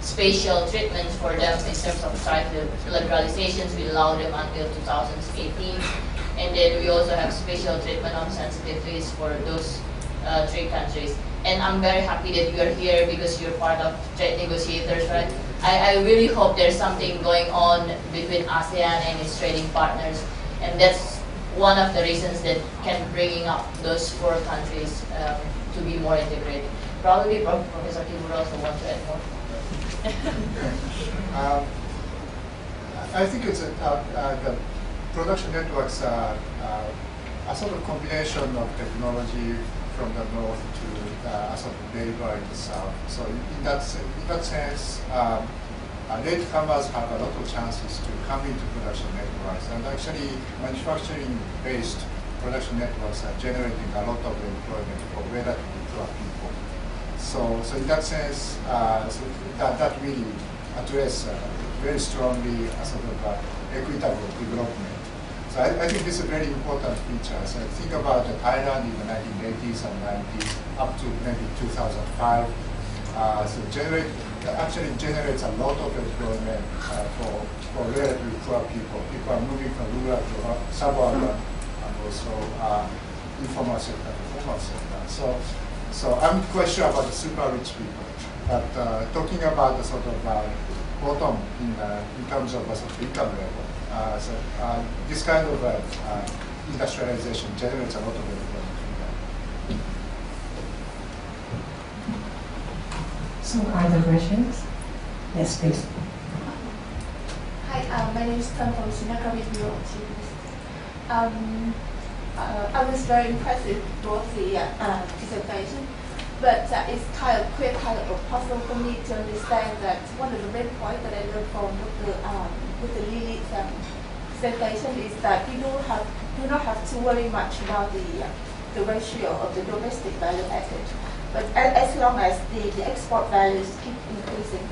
special treatments for them in terms of trade liberalizations, we allow them until 2018. And then we also have special treatment on sensitive fees for those uh, three countries. And I'm very happy that you are here because you're part of trade negotiators, right? I, I really hope there's something going on between ASEAN and its trading partners. And that's one of the reasons that can bringing up those four countries um, to be more integrated. Probably Prof- Professor Kimura also want to add more. Um, I think it's a, uh, uh, the production networks are uh, a sort of combination of technology from the north to uh, a of in the south. So in in that, in that sense, um, uh, latecomers have a lot of chances to come into production networks. And actually, manufacturing-based production networks are generating a lot of employment for relatively poor people. So, so in that sense, uh, so that, that really addresses uh, very strongly a sort of uh, equitable development. So I, I think this is a very important feature. So think about Thailand in the 1980s and 90s up to maybe 2005. Uh, so generate actually generates a lot of employment uh, for, for relatively poor people. People are moving from rural to suburban and also uh, informal sector to formal sector. So, so I'm quite sure about the super rich people. But uh, talking about the sort of uh, bottom in, uh, in terms of uh, income level, uh, so uh, this kind of uh, uh, industrialization generates a lot of employment. So are there questions? Yes, please. Hi, uh, my name is Tan from Sinaka Review um, uh, I was very impressed with the uh, presentation, but uh, it's kind of quite kind of puzzle for me to understand that one of the main points that I learned from with the um, with the Lilith um, presentation is that you don't have do not have to worry much about the uh, the ratio of the domestic value added but as long as the, the export values keep increasing.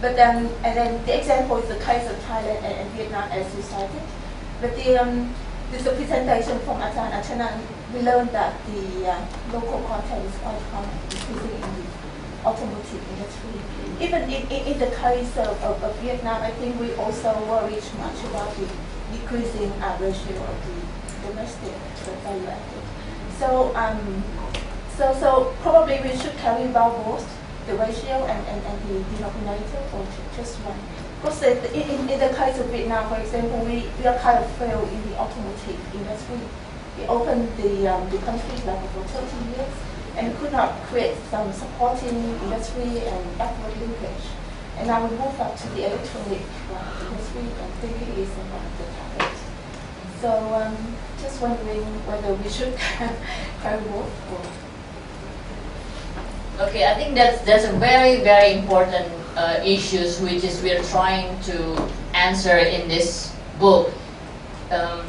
But then, and then the example is the case of Thailand and, and Vietnam as you cited. But the, um, this the presentation from Ajahn Archanun, we learned that the uh, local content is quite common, in the automotive industry. Even in, in, in the case of, of, of, Vietnam, I think we also worry much about the decreasing uh, ratio of the domestic value added. So um, so, so probably we should carry about both the ratio and, and, and the denominator or just one. Because in, in the case of Vietnam, for example, we, we are kind of failed in the automotive industry. We opened the, um, the country level for 30 years and could not create some supporting industry and backward linkage. And now we move up to the electronic uh, industry and think it is one of the targets. So um, just wondering whether we should carry both or Okay, I think that's that's a very very important uh, issues which is we're trying to answer in this book. Um,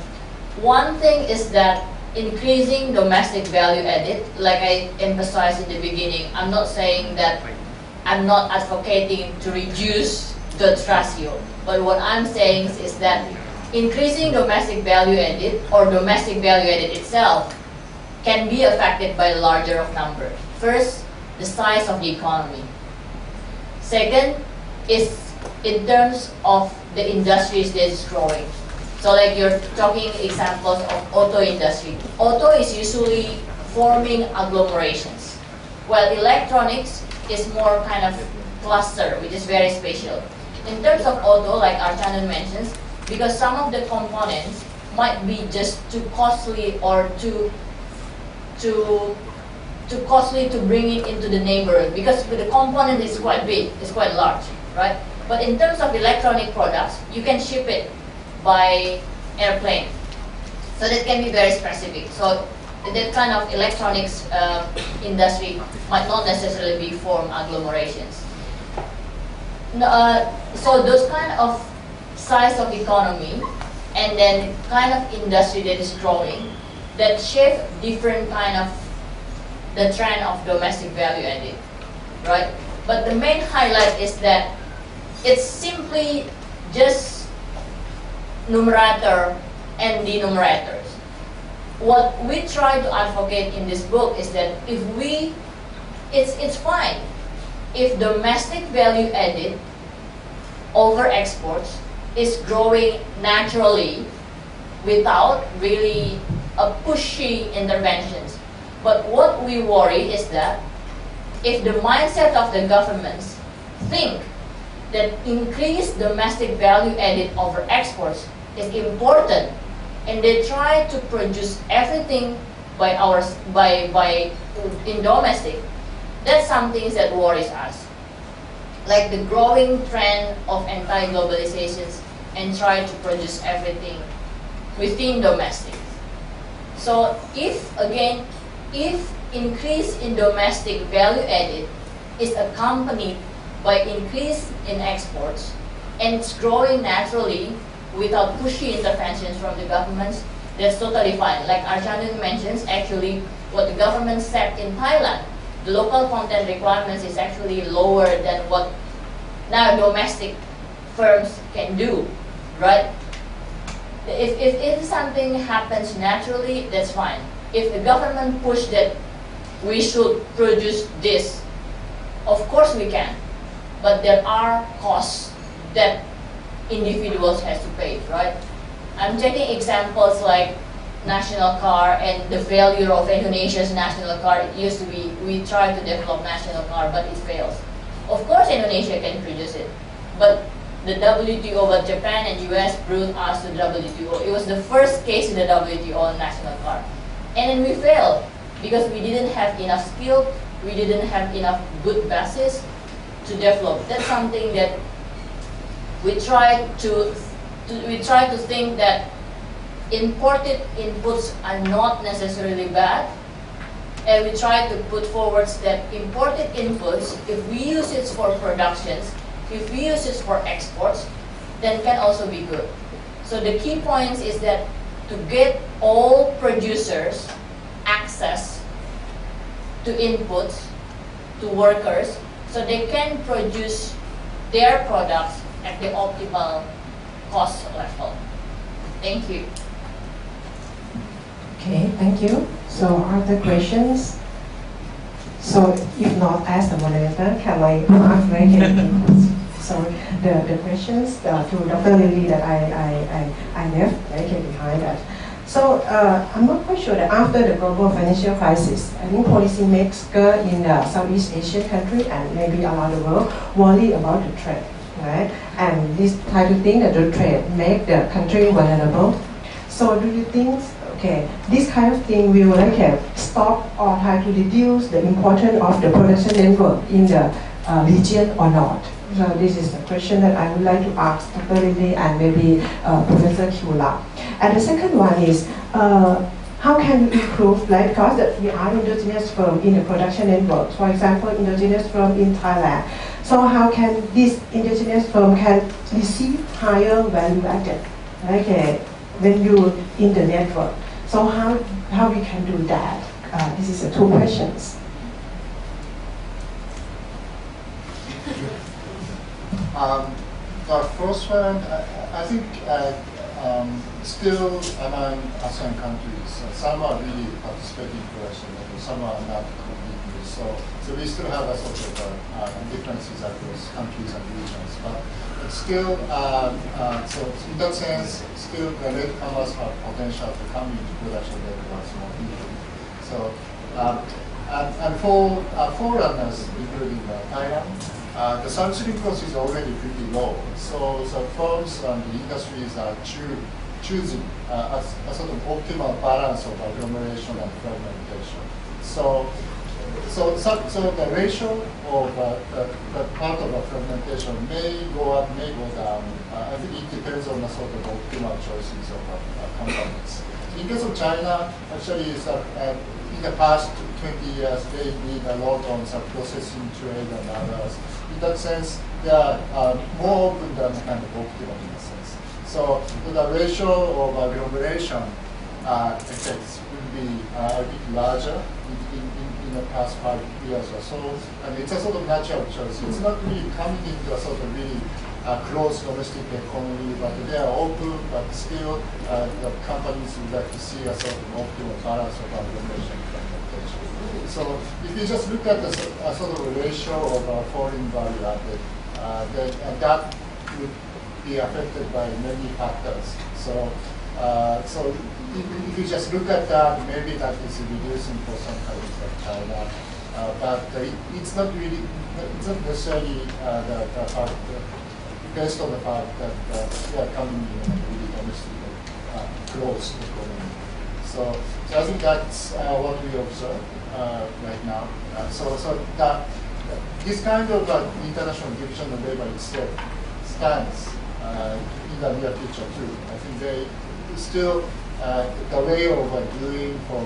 one thing is that increasing domestic value added, like I emphasized in the beginning, I'm not saying that I'm not advocating to reduce the ratio, but what I'm saying is that increasing domestic value added or domestic value added itself can be affected by a larger of number. First, the size of the economy. Second is in terms of the industries that is growing. So like you're talking examples of auto industry. Auto is usually forming agglomerations, while electronics is more kind of cluster, which is very special. In terms of auto, like Archanun mentions, because some of the components might be just too costly or too too too costly to bring it into the neighborhood because the component is quite big, it's quite large, right? But in terms of electronic products, you can ship it by airplane. So that can be very specific. So that kind of electronics uh, industry might not necessarily be form agglomerations. Uh, so those kind of size of economy and then kind of industry that is growing that shape different kind of the trend of domestic value added, right? But the main highlight is that it's simply just numerator and denominators. What we try to advocate in this book is that if we, it's, it's fine if domestic value added over exports is growing naturally without really a pushy interventions but what we worry is that if the mindset of the governments think that increased domestic value added over exports is important. And they try to produce everything by our by by in domestic. That's something that worries us. Like the growing trend of anti-globalizations and try to produce everything within domestic. So if again if increase in domestic value added is accompanied by increase in exports and it's growing naturally without pushy interventions from the governments, that's totally fine. Like Archanun mentions, actually what the government set in Thailand, the local content requirements is actually lower than what now domestic firms can do, right? If, if, if something happens naturally, that's fine if the government push that we should produce this, of course we can. But there are costs that individuals has to pay, right? I'm taking examples like national car and the failure of Indonesia's national car. It used to be, we tried to develop national car, but it fails. Of course, Indonesia can produce it, but the WTO, but Japan and US brought us to WTO. It was the first case in the WTO on national car. And then we failed because we didn't have enough skill, we didn't have enough good basis to develop. That's something that we try to, to we try to think that imported inputs are not necessarily bad, and we try to put forward that imported inputs, if we use it for productions, if we use it for exports, then can also be good. So the key points is that to get all producers access to inputs, to workers, so they can produce their products at the optimal cost level. Thank you. Okay, thank you. So other questions? So if not ask the moderator, can I ask very Sorry, the, the questions uh, to Dr. Lili that I, I, I, I left right behind that. So uh, I'm not quite sure that after the global financial crisis, I think policymakers in the Southeast Asian country and maybe around the world worry about the trade, right? And this try of thing that the trade make the country vulnerable. So do you think okay, this kind of thing will like stop or try to reduce the importance of the production network in the uh, region or not? So this is a question that I would like to ask Dr. Lili and maybe uh, Professor Kimura. And the second one is, uh, how can we improve, like because that we are indigenous firm in the production network, for example, indigenous firm in Thailand. So how can this indigenous firm can receive higher value added, okay, when you in the network? So how, how we can do that? Uh, this is a two questions. Um, the first one, I, I think uh, um, still among ASEAN countries, uh, some are really participating in production, some are not completely. So, so we still have a sort of uh, uh differences across countries and regions. But still, um, uh, so in that sense, still the latecomers have potential to come into production networks more easily. So, um, and, and for uh, foreigners, including Thailand, the sanctioning cost is already pretty low. So, the firms and the industries are choo choosing uh, a, a, sort of optimal balance of agglomeration and fragmentation. So so, so, the ratio of uh, the, the, part of the fragmentation may go up, may go down. Uh, I think it depends on the sort of optimal choices of uh, uh companies. In case of China, actually, uh, in the past 20 years, they need a lot on some processing trade and others. That sense, they are uh, more open than the kind of optimal in a sense. So the ratio of agglomeration effects will be a bit larger in, in in the past five years or so. And it's a sort of natural choice. It's not really coming into a sort of really uh, closed domestic economy, but they are open, but still uh, the companies would like to see a sort of optimal balance of agglomeration. So if you just look at the a sort of ratio of uh, foreign value added, uh, that, and that would be affected by many factors. So, uh, so if you just look at that, maybe that is reducing for some countries like China. Uh, but uh, it, it's not really, it's not necessarily uh, the, the fact, uh, based on the fact that uh, they are coming in a really domestic, uh, economy. So, so I think that's uh, what we observe right now. so, so that, this kind of international division of labor itself stands in the near future too. I think they still uh, the way of uh, doing for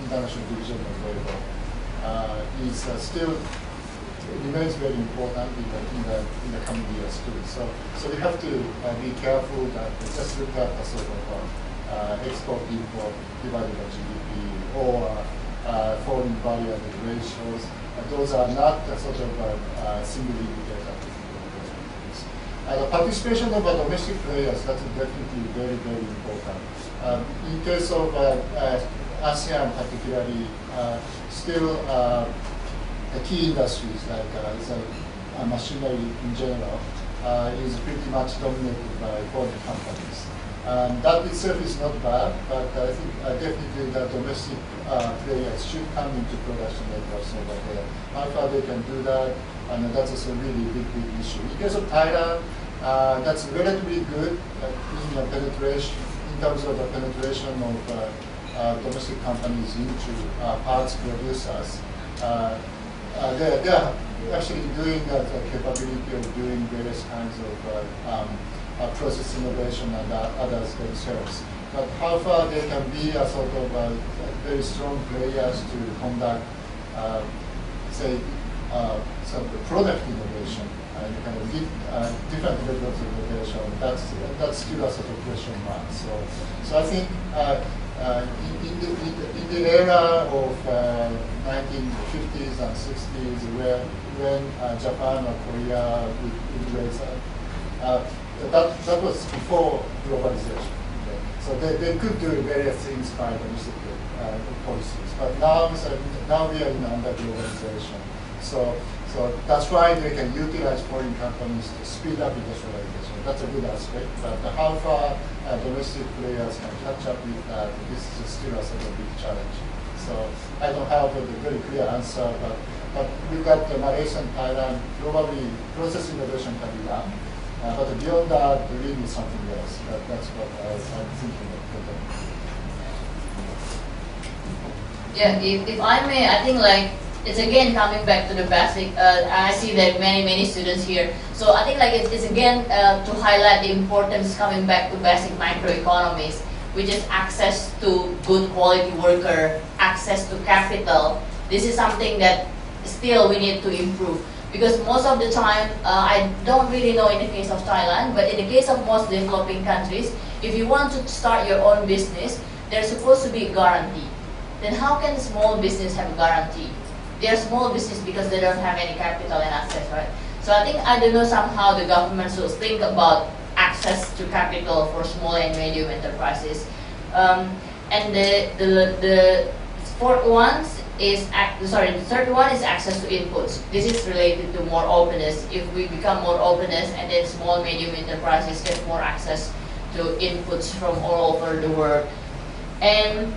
international division of labor uh, is uh, still remains very important in the, in the, in the coming years too. So, so we have to uh, be careful that just look at the sort of uh, export import divided by GDP or foreign value added ratios. those are not the sort of single indicator. Uh, the participation of uh, domestic players, that's definitely very, very important. Um, in case of uh, uh, ASEAN particularly, uh, still the key industries like uh, machinery in general uh, is pretty much dominated by foreign companies. Um, that itself is not bad, but I think uh, definitely the domestic uh, players should come into production networks over there. How far they can do that, and that's also a really big, big issue. In case of Thailand, uh, that's relatively good in the penetration, in terms of the penetration of uh, uh, domestic companies into uh, parts producers. they're, they're actually doing that capability of doing various kinds of um, uh, process innovation and uh, others themselves. But how far they can be a sort of uh, very strong players to conduct, say, sort some product innovation and kind of di different levels of innovation, that's, that's still a sort of question mark. So, so I think uh, uh, in, in, the, in, the, era of uh, 1950s and 60s, where when Japan or Korea with, uh, that, that was before globalization. Okay. So they, they could do various things by domestic uh, policies. But now, so now we are in under globalization. So, so that's why they can utilize foreign companies to speed up industrialization. That's a good aspect. But how far uh, domestic players can catch up with that, this is still a sort of big challenge. So I don't have a very clear answer, but, but look at Malaysia and Thailand, probably process innovation can be done. But beyond that, really is something else. That, that's what I, am thinking of. Yeah, if, if I may, I think like it's again coming back to the basic. Uh, I see that many many students here. So I think like it's, it's again uh, to highlight the importance coming back to basic microeconomics, which is access to good quality worker, access to capital. This is something that still we need to improve because most of the time, uh, I don't really know in the case of Thailand, but in the case of most developing countries, if you want to start your own business, there's supposed to be a guarantee. Then how can small business have a guarantee? They're small business because they don't have any capital and access, right? So I think, I don't know, somehow the government should think about access to capital for small and medium enterprises. Um, and the, the, the fourth one is sorry the third one is access to inputs. This is related to more openness. If we become more openness and then small medium enterprises get more access to inputs from all over the world. And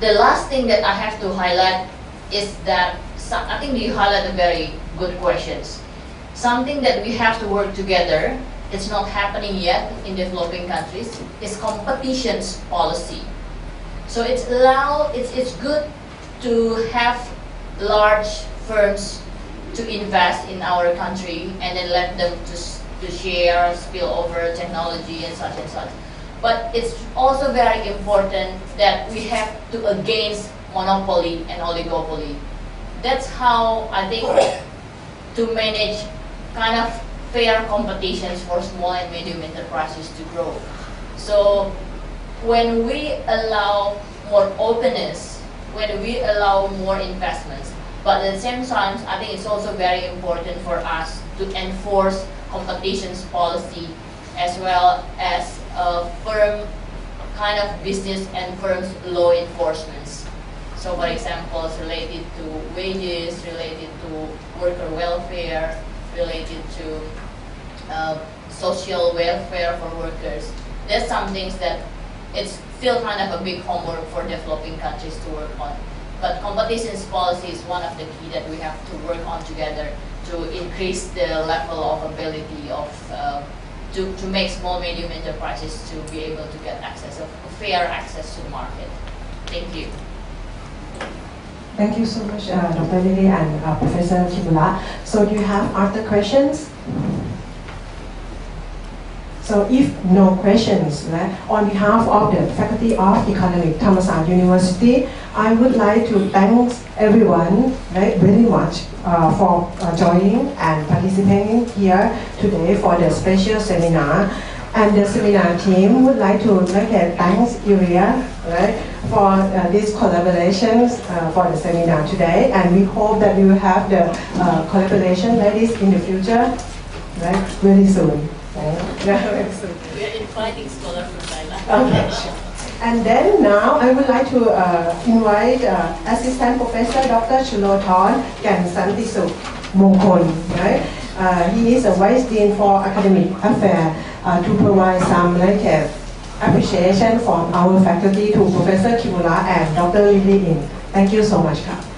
the last thing that i have to highlight is that i think you highlight a very good questions. Something that we have to work together it's not happening yet in developing countries is competitions policy. So it's allow it's it's good to have large firms to invest in our country and then let them to, to share, spill over technology and such and such. But it's also very important that we have to against monopoly and oligopoly. That's how I think to manage kind of fair competitions for small and medium enterprises to grow. So when we allow more openness when we allow more investments. But at the same time, I think it's also very important for us to enforce competitions policy as well as a firm kind of business and firms law enforcements. So for example, related to wages, related to worker welfare, related to uh, social welfare for workers. There's some things that it's still kind of a big homework for developing countries to work on. But competitions policy is one of the key that we have to work on together to increase the level of ability of uh, to, to make small medium enterprises to be able to get access of fair access to the market. Thank you. Thank you so much, uh, Dr. Lili and uh, Professor Kimura. So do you have other questions? So if no questions, right, on behalf of the Faculty of Economics, Thammasat University, I would like to thank everyone right, very much uh, for uh, joining and participating here today for the special seminar. And the seminar team would like to make a thanks ERIA right, for uh, these collaborations uh, for the seminar today. And we hope that we will have the uh, collaboration like this in the future right, very soon. We are inviting scholars from Thailand. Okay. And then now I would like to uh, invite uh, Assistant Professor Dr. Chulothorn Gansantisuk Mongkol, right? Uh, he is a Vice Dean for Academic Affairs uh, to provide some like uh, appreciation from our faculty to Professor Kimura and Dr. Lili Ing. Thank you so much. ค่ะ